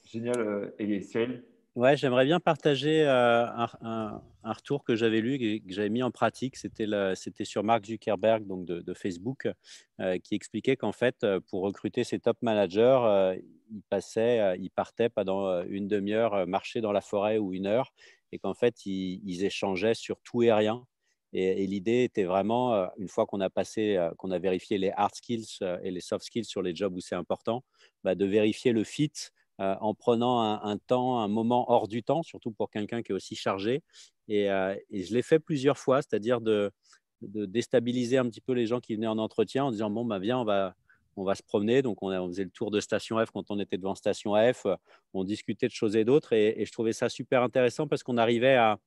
Génial. Et Cyril? Ouais, j'aimerais bien partager un, retour que j'avais lu et que j'avais mis en pratique. C'était sur Mark Zuckerberg, donc de, Facebook, qui expliquait qu'en fait, pour recruter ses top managers, il passait, il partait pendant une demi-heure marcher dans la forêt ou une heure et qu'en fait, ils, échangeaient sur tout et rien. Et, l'idée était vraiment, euh, une fois qu'on a passé, euh, qu'on a vérifié les hard skills euh, et les soft skills sur les jobs où c'est important, bah, de vérifier le fit en prenant un, temps, un moment hors du temps, surtout pour quelqu'un qui est aussi chargé. Et, je l'ai fait plusieurs fois, c'est-à-dire de, déstabiliser un petit peu les gens qui venaient en entretien en disant, bon, bah, viens, on va, on va se promener. Donc, on, faisait le tour de station F quand on était devant station F. On discutait de choses et d'autres. Et, je trouvais ça super intéressant parce qu'on arrivait à,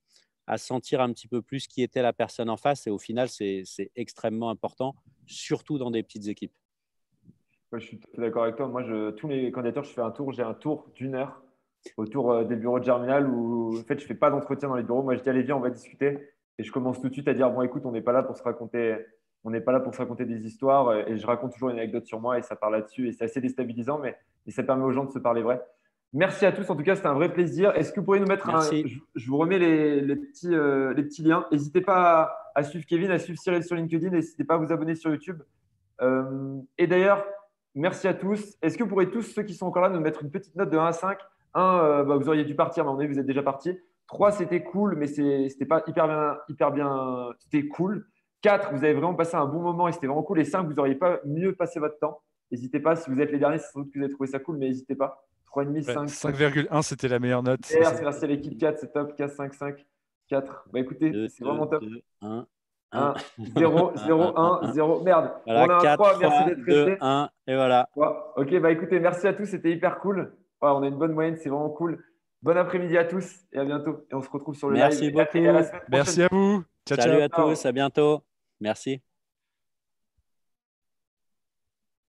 sentir un petit peu plus qui était la personne en face. Et au final, c'est extrêmement important, surtout dans des petites équipes. je suis d'accord avec toi. Moi, tous les candidatures, je fais un tour. J'ai un tour d'une heure autour euh, des bureaux de Germinal où en fait, je ne fais pas d'entretien dans les bureaux. Moi, je dis allez, viens, on va discuter. Et je commence tout de suite à dire bon, écoute, on n'est pas là pour se raconter on n'est pas là pour se raconter des histoires et je raconte toujours une anecdote sur moi et ça parle là-dessus et c'est assez déstabilisant, mais ça permet aux gens de se parler vrai. Merci à tous. En tout cas, c'était un vrai plaisir. Est-ce que vous pourriez nous mettre un. Je, vous remets les, petits, euh, les petits liens. N'hésitez pas à, suivre Kevin, à suivre Cyril sur LinkedIn. N'hésitez pas à vous abonner sur YouTube. Euh, et d'ailleurs, merci à tous. Est-ce que vous pourriez tous, ceux qui sont encore là, nous mettre une petite note de 1 à 5 1, euh, bah, vous auriez dû partir, mais vous êtes déjà parti. 3, c'était cool, mais c'était pas hyper bien. Hyper bien c'était cool. 4, vous avez vraiment passé un bon moment et c'était vraiment cool. Et 5, vous n'auriez pas mieux passé votre temps. N'hésitez pas, si vous êtes les derniers, c'est sans doute que vous avez trouvé ça cool, mais n'hésitez pas. 3,5, 5. 5,1, c'était la meilleure note. Merci à l'équipe 4, c'est top. 4, 5, 5, 4. Bah écoutez, c'est vraiment top. 1. 1, 0, 0, 1, 0. Merde. Voilà, on a 4, un 3, merci d'être resté. 1, et voilà. ok, bah écoutez, merci à tous, c'était hyper cool. on a une bonne moyenne, c'est vraiment cool. Bon après-midi à tous et à bientôt. Et on se retrouve sur le merci live. Beaucoup. Merci à vous. Ciao, Salut à tous, à bientôt. Merci.